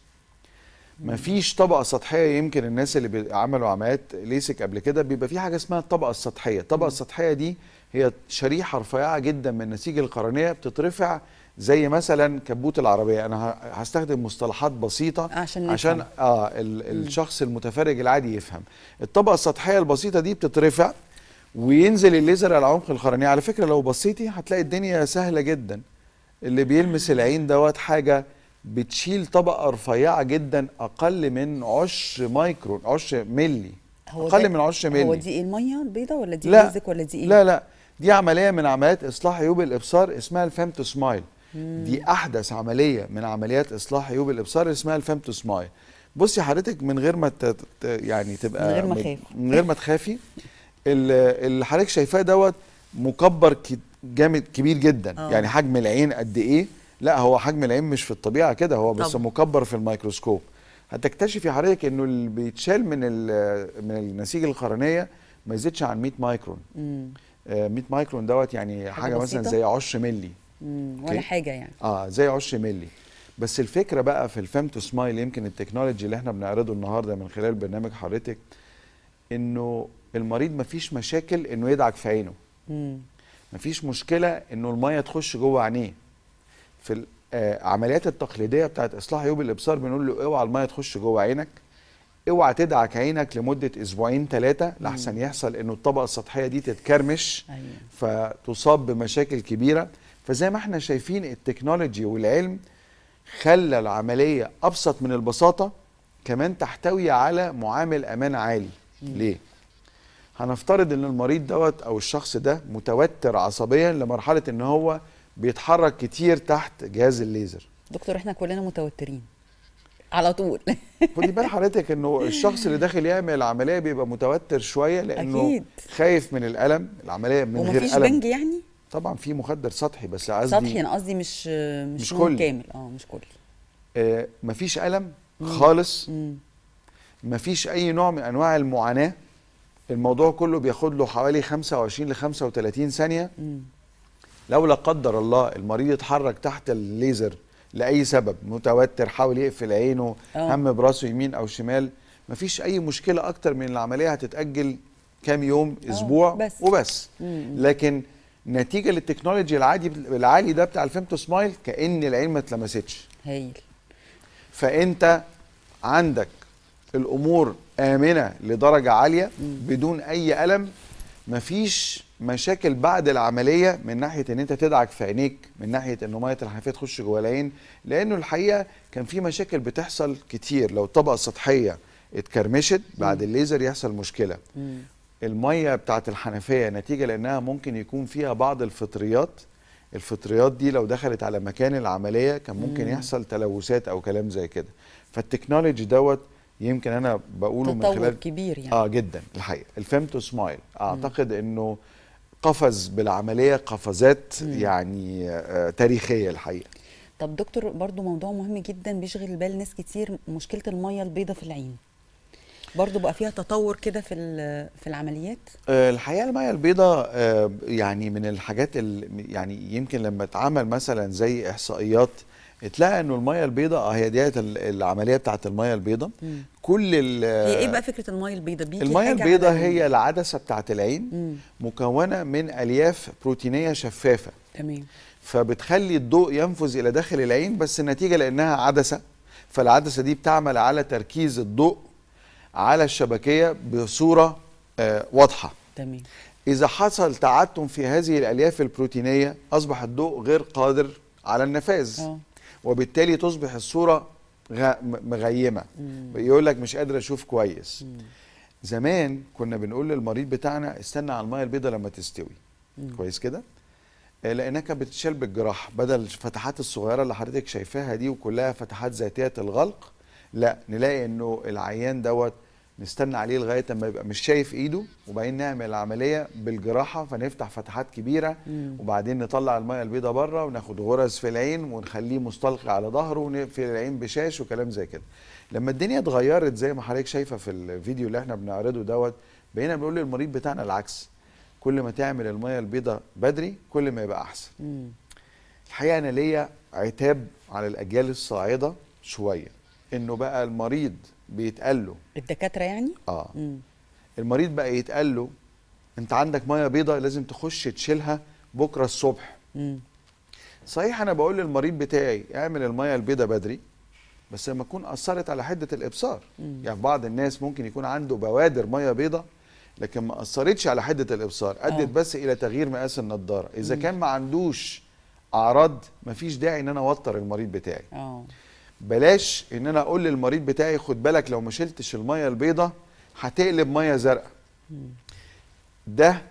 مفيش طبقة سطحية يمكن الناس اللي بي- عملوا عمليات ليسك قبل كده بيبقى في حاجة اسمها الطبقة السطحية. الطبقة السطحية دي هي شريحة رفيعة جدا من نسيج القرنية بتترفع زي مثلا كبوت العربية. أنا هستخدم مصطلحات بسيطة عشان عشان نفهم. آه ال- الشخص المتفرج العادي يفهم. الطبقة السطحية البسيطة دي بتترفع وينزل الليزر على عمق القرنيه على فكرة لو بصيتي هتلاقي الدنيا سهلة جدا. اللي بيلمس العين دوت حاجة بتشيل طبقة رفيعة جدا أقل من عشر مايكرون عشر ملي هو أقل من عشر ملي هو دي إيه؟ المية البيضاء ولا دي بيزك ولا دي إيه؟ لا لا. دي عملية من عمليات إصلاح عيوب الإبصار اسمها ال Femto SMILE. مم. دي أحدث عملية من عمليات إصلاح عيوب الإبصار اسمها ال Femto SMILE. بصي حضرتك من غير ما ت- ت- يعني تبقى من غير ما أخاف. من غير ما تخافي ال- اللي حضرتك شايفاه دوت مكبر جامد كبير جدا. آه. يعني حجم العين قد إيه؟ لا هو حجم العين مش في الطبيعة كده هو بس طبعا. مكبر في الميكروسكوب هتكتشفي حضرتك إنه اللي بيتشال من من نسيج القرنيه ما يزيدش عن 100 مايكرون مم. آه، 100 مايكرون دوت يعني حاجة, مثلا بسيطة؟ زي 10 ملي مم. ولا. حاجة يعني آه زي 10 ملي بس الفكرة بقى في ال Femto SMILE يمكن ال technology اللي إحنا بنعرضه النهارده من خلال برنامج حضرتك إنه المريض مفيش مشاكل إنه يدعك في عينه مم. مفيش مشكلة إنه المية تخش جوه عينيه في العمليات التقليدية بتاعت إصلاح عيوب الإبصار بنقول له اوعى المية تخش جوه عينك اوعى تدعك عينك لمدة أسبوعين ثلاثة لحسن يحصل إنه الطبقة السطحية دي تتكرمش أيوه. فتصاب بمشاكل كبيرة. فزي ما إحنا شايفين التكنولوجي والعلم خلى العملية أبسط من البساطة كمان تحتوي على معامل أمان عالي. ليه؟ هنفترض إن المريض دوت أو الشخص ده متوتر عصبيا لمرحلة إن هو بيتحرك كتير تحت جهاز الليزر دكتور إحنا كلنا متوترين على طول خدي بال حضرتك إنه الشخص اللي داخل يعمل العملية بيبقى متوتر شوية لأنه أكيد. خايف من الألم العملية من غير ومفيش ألم بنج يعني طبعا في مخدر سطحي بس قصدي سطحي أنا قصدي مش مش, مش كلي. كامل آه مش كلي آه مفيش ألم. خالص مم. مفيش أي نوع من أنواع المعاناة الموضوع كله بياخد له حوالي 25 ل 35 ثانية مم. لو لا قدر الله المريض اتحرك تحت الليزر لأي سبب متوتر حاول يقفل عينه آه. هم براسه يمين أو شمال مفيش أي مشكلة أكتر من العملية هتتأجل كام يوم أسبوع بس. وبس مم. لكن نتيجة لل technology العادي العالي ده بتاع ال Femto SMILE كأن العين ما اتلمستش هايل فأنت عندك الأمور آمنة لدرجة عالية بدون أي ألم مفيش مشاكل بعد العملية من ناحية إن أنت تدعك في عينيك من ناحية إن مية الحنفية تخش جوه العين لأنه الحقيقة كان في مشاكل بتحصل كتير. لو الطبقة السطحية اتكرمشت بعد الليزر يحصل مشكلة. المية بتاعت الحنفية نتيجة لأنها ممكن يكون فيها بعض الفطريات. الفطريات دي لو دخلت على مكان العملية كان ممكن مم. يحصل تلوثات أو كلام زي كده. فال technology دوت يمكن أنا بقوله من خلال كبير يعني. آه جدا الحقيقة. ال Femto SMILE أعتقد إنه قفز بالعملية قفزات يعني آه تاريخية الحقيقة. طب دكتور برضو موضوع مهم جدا بيشغل بال ناس كتير مشكلة المية البيضاء في العين. برضو بقى فيها تطور كده في في العمليات؟ آه، الحقيقة المية البيضاء آه، يعني من الحاجات ال- يعني يمكن لما اتعمل مثلا زي إحصائيات اتلقى انه الميه البيضاء آه، هي ديت ال- العملية بتاعت الميه البيضاء. كل ال- هي إيه بقى فكرة الميه البيضاء؟ بيجي الميه البيضاء هي العدسة بتاعت العين مم. مكونة من ألياف بروتينية شفافة. تمام. فبتخلي الضوء ينفذ إلى داخل العين بس النتيجة لأنها عدسة. فالعدسة دي بتعمل على تركيز الضوء على الشبكية بصورة آه، واضحة. تمام. إذا حصل تعتم في هذه الألياف البروتينية أصبح الضوء غير قادر على النفاذ. آه. وبالتالي تصبح الصورة مغيمة. يقول لك مش قادر أشوف كويس. زمان كنا بنقول للمريض بتاعنا استنى على المية البيضاء لما تستوي. كويس كده؟ آه، لانها كانت بتتشال بالجراحه بدل الفتحات الصغيرة اللي حضرتك شايفاها دي وكلها فتحات ذاتية الغلق لا نلاقي إنه العيان دوت نستنى عليه لغاية أما يبقى مش شايف إيده وبعدين نعمل العملية بالجراحة فنفتح فتحات كبيرة مم. وبعدين نطلع المية البيضاء بره وناخد غرز في العين ونخليه مستلقي على ظهره ونقفل العين بشاش وكلام زي كده لما الدنيا اتغيرت زي ما حضرتك شايفة في الفيديو اللي إحنا بنعرضه دوت بقينا بنقول للمريض بتاعنا العكس كل ما تعمل المية البيضاء بدري كل ما يبقى أحسن مم. الحقيقة أنا ليا عتاب على الأجيال الصاعدة شوية إنه بقى المريض بيتقال له الدكاترة يعني آه مم. المريض بقى يتقال له أنت عندك مية بيضاء لازم تخش تشيلها بكرة الصبح مم. صحيح أنا بقول للمريض بتاعي اعمل المية البيضاء بدري بس لما تكون أثرت على حدة الإبصار مم. يعني بعض الناس ممكن يكون عنده بوادر مية بيضاء لكن ما أثرتش على حدة الإبصار أدت آه. بس إلى تغيير مقاس النضارة إذا مم. كان ما عندوش أعراض مفيش داعي إن أنا أوتر المريض بتاعي آه بلاش إن أنا أقول للمريض بتاعي خد بالك لو ما شلتش المية البيضاء هتقلب مية زرقاء ده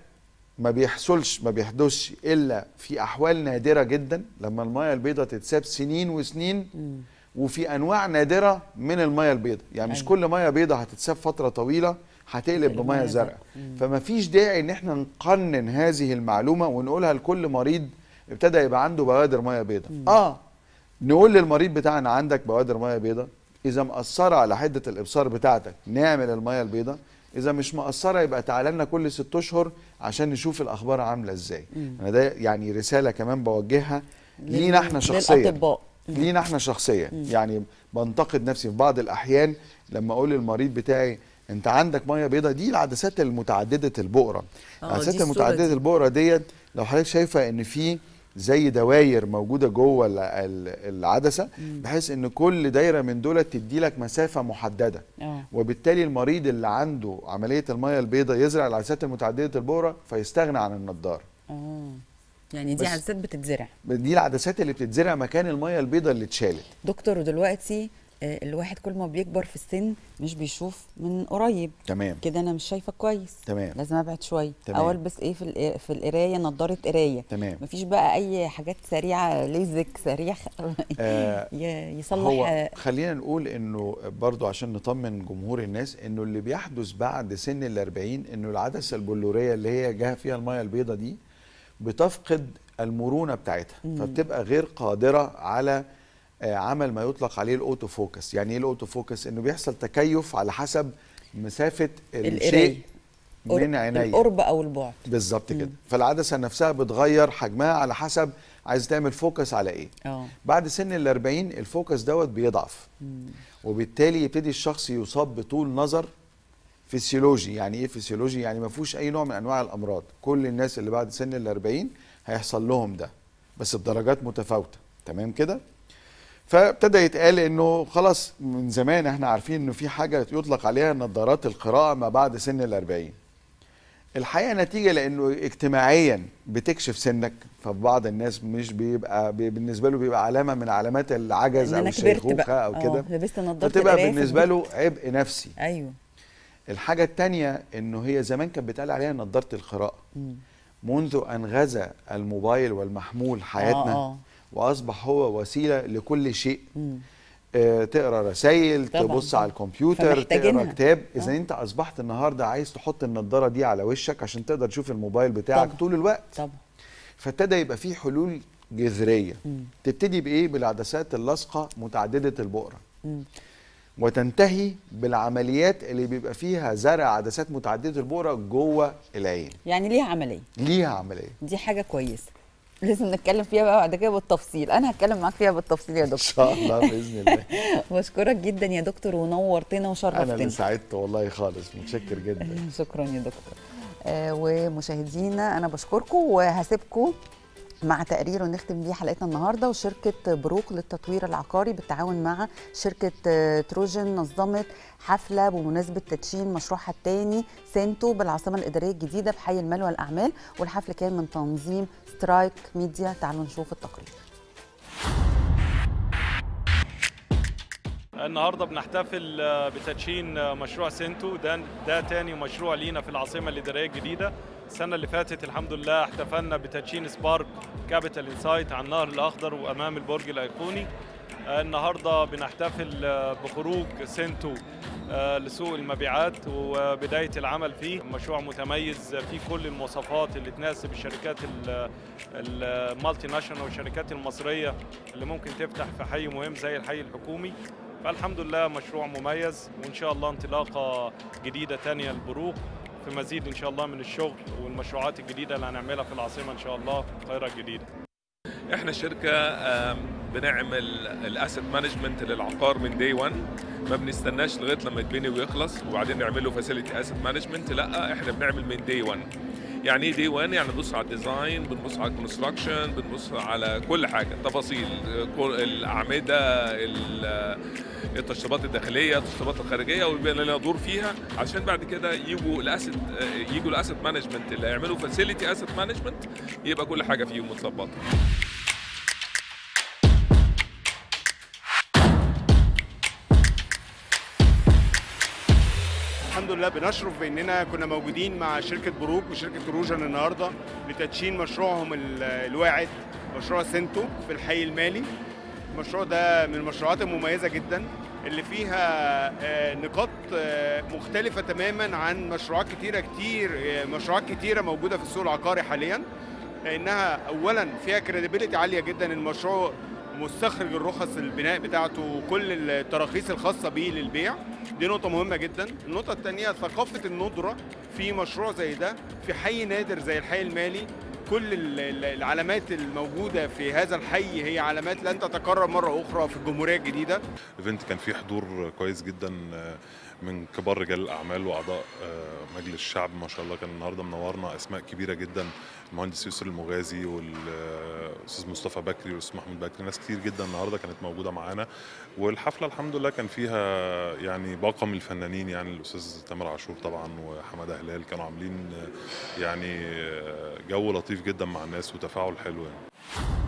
ما بيحصلش ما بيحدثش إلا في أحوال نادرة جدا لما المية البيضاء تتساب سنين وسنين. وفي أنواع نادرة من المية البيضاء يعني مش أيوة. كل مية بيضاء هتتساب فترة طويلة هتقلب بمية زرقاء. فما فيش داعي إن إحنا نقنن هذه المعلومة ونقولها لكل مريض ابتدى يبقى عنده بوادر مية بيضاء آه نقول للمريض بتاعنا عندك بوادر ميه بيضاء إذا مأثرة على حدة الإبصار بتاعتك نعمل الميه البيضاء إذا مش مأثرة يبقى تعالى لنا كل ست أشهر عشان نشوف الأخبار عاملة إزاي. أنا ده يعني رسالة كمان بوجهها لينا إحنا شخصيا. للأطباء. لينا إحنا شخصيا. يعني بنتقد نفسي في بعض الأحيان لما أقول للمريض بتاعي أنت عندك ميه بيضاء؟ دي العدسات المتعددة البؤرة. آه، العدسات المتعددة. البؤرة ديت لو حضرتك شايفة إن في زي دواير موجودة جوه ال- ال- العدسة بحيث إن كل دايرة من دول تدي لك مسافة محددة. آه. وبالتالي المريض اللي عنده عملية الميه البيضاء يزرع العدسات المتعددة البؤره فيستغنى عن النضارة. آه. يعني دي عدسات بتتزرع. دي العدسات اللي بتتزرع مكان الميه البيضاء اللي اتشالت. دكتور دلوقتي آه، الواحد كل ما بيكبر في السن مش بيشوف من قريب. تمام. كده أنا مش شايفة كويس. تمام. لازم أبعد شوية. تمام. أو ألبس إيه في الق- في القراية؟ نضاره قراية. تمام. مفيش بقى أي حاجات سريعة ليزك سريع. آه يصلح هو آه، خلينا نقول إنه برضو عشان نطمن جمهور الناس إنه اللي بيحدث بعد سن الأربعين إنه العدسة البلوريه اللي هي جاها فيها الميه البيضاء دي بتفقد المرونة بتاعتها. مم. فبتبقى غير قادرة على آه، عمل ما يطلق عليه ال auto focus يعني إيه ال auto focus إنه بيحصل تكيف على حسب مسافة الشيء من عينيا. القرب أو البعد. بالظبط كده. فالعدسه نفسها بتغير حجمها على حسب عايز تعمل focus على إيه. آه. بعد سن ال 40 ال focus دوت بيضعف. مم. وبالتالي يبتدي الشخص يصاب بطول نظر فسيولوجي يعني إيه فسيولوجي يعني ما فيهوش أي نوع من أنواع الأمراض. كل الناس اللي بعد سن ال 40 هيحصل لهم ده. بس بدرجات متفاوتة. تمام كده؟ فابتدى يتقال إنه خلاص من زمان إحنا عارفين إنه في حاجة يطلق عليها نظارات القراءة ما بعد سن ال 40 الحقيقة نتيجة لإنه اجتماعيا بتكشف سنك فبعض الناس مش بيبقى بي- بالنسبة له بيبقى علامة من علامات العجز أو الشيخوخه أو آه، كده لبست فتبقى بالنسبة له. عبء نفسي أيوه الحاجة الثانية إنه هي زمان كانت بيتقال عليها نظارة القراءة. منذ أن غزا الموبايل والمحمول حياتنا آه، آه. وأصبح هو وسيلة لكل شيء مم. آه، تقرأ رسائل تبص. على الكمبيوتر تقرأ. كتاب اذا آه. أنت أصبحت النهارده عايز تحط النضارة دي على وشك عشان تقدر تشوف الموبايل بتاعك طبعاً. طول الوقت طبعا فابتدى يبقى في حلول جذرية مم. تبتدي بإيه بالعدسات اللاصقه متعددة البؤرة مم. وتنتهي بالعمليات اللي بيبقى فيها زرع عدسات متعددة البؤرة جوه العين يعني ليها عملية ليها عملية دي حاجة كويسة لازم نتكلم فيها بقى بعد كده بالتفصيل. أنا هتكلم معاك فيها بالتفصيل يا دكتور. ان شاء الله بإذن الله. بشكرك جدا يا دكتور ونورتنا أنا وشرفتنا اللي سعدت والله خالص متشكر جدا. شكرا يا دكتور. آه ومشاهدينا أنا بشكركم وهسيبكم مع تقرير ونختم بيه حلقتنا النهارده وشركة بروك للتطوير العقاري بالتعاون مع شركة آه، تروجن نظمت حفلة بمناسبة تدشين مشروعها الثاني سينتو بالعاصمة الإدارية الجديدة بحي المال والاعمال والحفل كان من تنظيم Strike Media تعالوا نشوف التقرير. النهارده بنحتفل آه، بتدشين آه، مشروع سنتو. ده ده تاني مشروع لينا في العاصمة الإدارية الجديدة. السنة اللي فاتت الحمد لله احتفلنا بتدشين Spark Capital Insight على النهر الأخضر وأمام البرج الأيقوني. آه، النهارده بنحتفل بخروج سنتو لسوق المبيعات وبداية العمل فيه. مشروع متميز فيه كل المواصفات اللي تناسب الشركات ال- المالتي ناشونال والشركات المصرية اللي ممكن تفتح في حي مهم زي الحي الحكومي. فالحمد لله مشروع مميز وإن شاء الله انطلاقة جديدة تانية للبروق في مزيد إن شاء الله من الشغل والمشروعات الجديدة اللي هنعملها في العاصمة إن شاء الله القاهره الجديده إحنا شركة آم، بنعمل ال asset management للعقار من day 1 ما بنستناش لغاية لما يتبني ويخلص وبعدين نعمل له facility asset management لا إحنا بنعمل من day 1 يعني إيه day 1 يعني بنبص على ال design بنبص على ال construction بنبص على كل حاجة تفاصيل الأعمدة ال- التشطيبات الداخلية التشطيبات الخارجية ويبقى لنا دور فيها. عشان بعد كده يجوا ال asset يجوا ال asset management اللي هيعملوا facility asset management يبقى كل حاجة فيهم متظبطة. الحمد لله بنشرف بأننا كنا موجودين مع شركة بروك وشركة روجن النهارده لتدشين مشروعهم ال- الواعد مشروع سنتو في الحي المالي. المشروع ده من المشروعات المميزة جدا اللي فيها آه، نقاط آه، مختلفة تماما عن مشروعات كتيرة كتير آه، مشروعات كتيرة موجودة في السوق العقاري حاليا لأنها اولا فيها credibility عالية جدا. المشروع مستخرج الرخص البناء بتاعته وكل التراخيص الخاصة بيه للبيع. دي نقطة مهمة جدا، النقطة الثانية ثقافة الندرة في مشروع زي ده في حي نادر زي الحي المالي. كل ال- ال- العلامات الموجودة في هذا الحي هي علامات لن تتكرر مرة أخرى في الجمهورية الجديدة. event كان فيه حضور كويس جدا آه، من كبار رجال الأعمال وأعضاء آه، مجلس الشعب ما شاء الله. كان النهارده منورنا أسماء كبيرة جدا المهندس يسر المغازي والأستاذ مصطفى بكري والأستاذ محمود بكري ناس كتير جدا النهارده كانت موجودة معانا. والحفلة الحمد لله كان فيها يعني باقه من الفنانين يعني الأستاذ تامر عاشور طبعا وحمادة هلال كانوا عاملين يعني جو لطيف جدا مع الناس وتفاعل حلو يعني.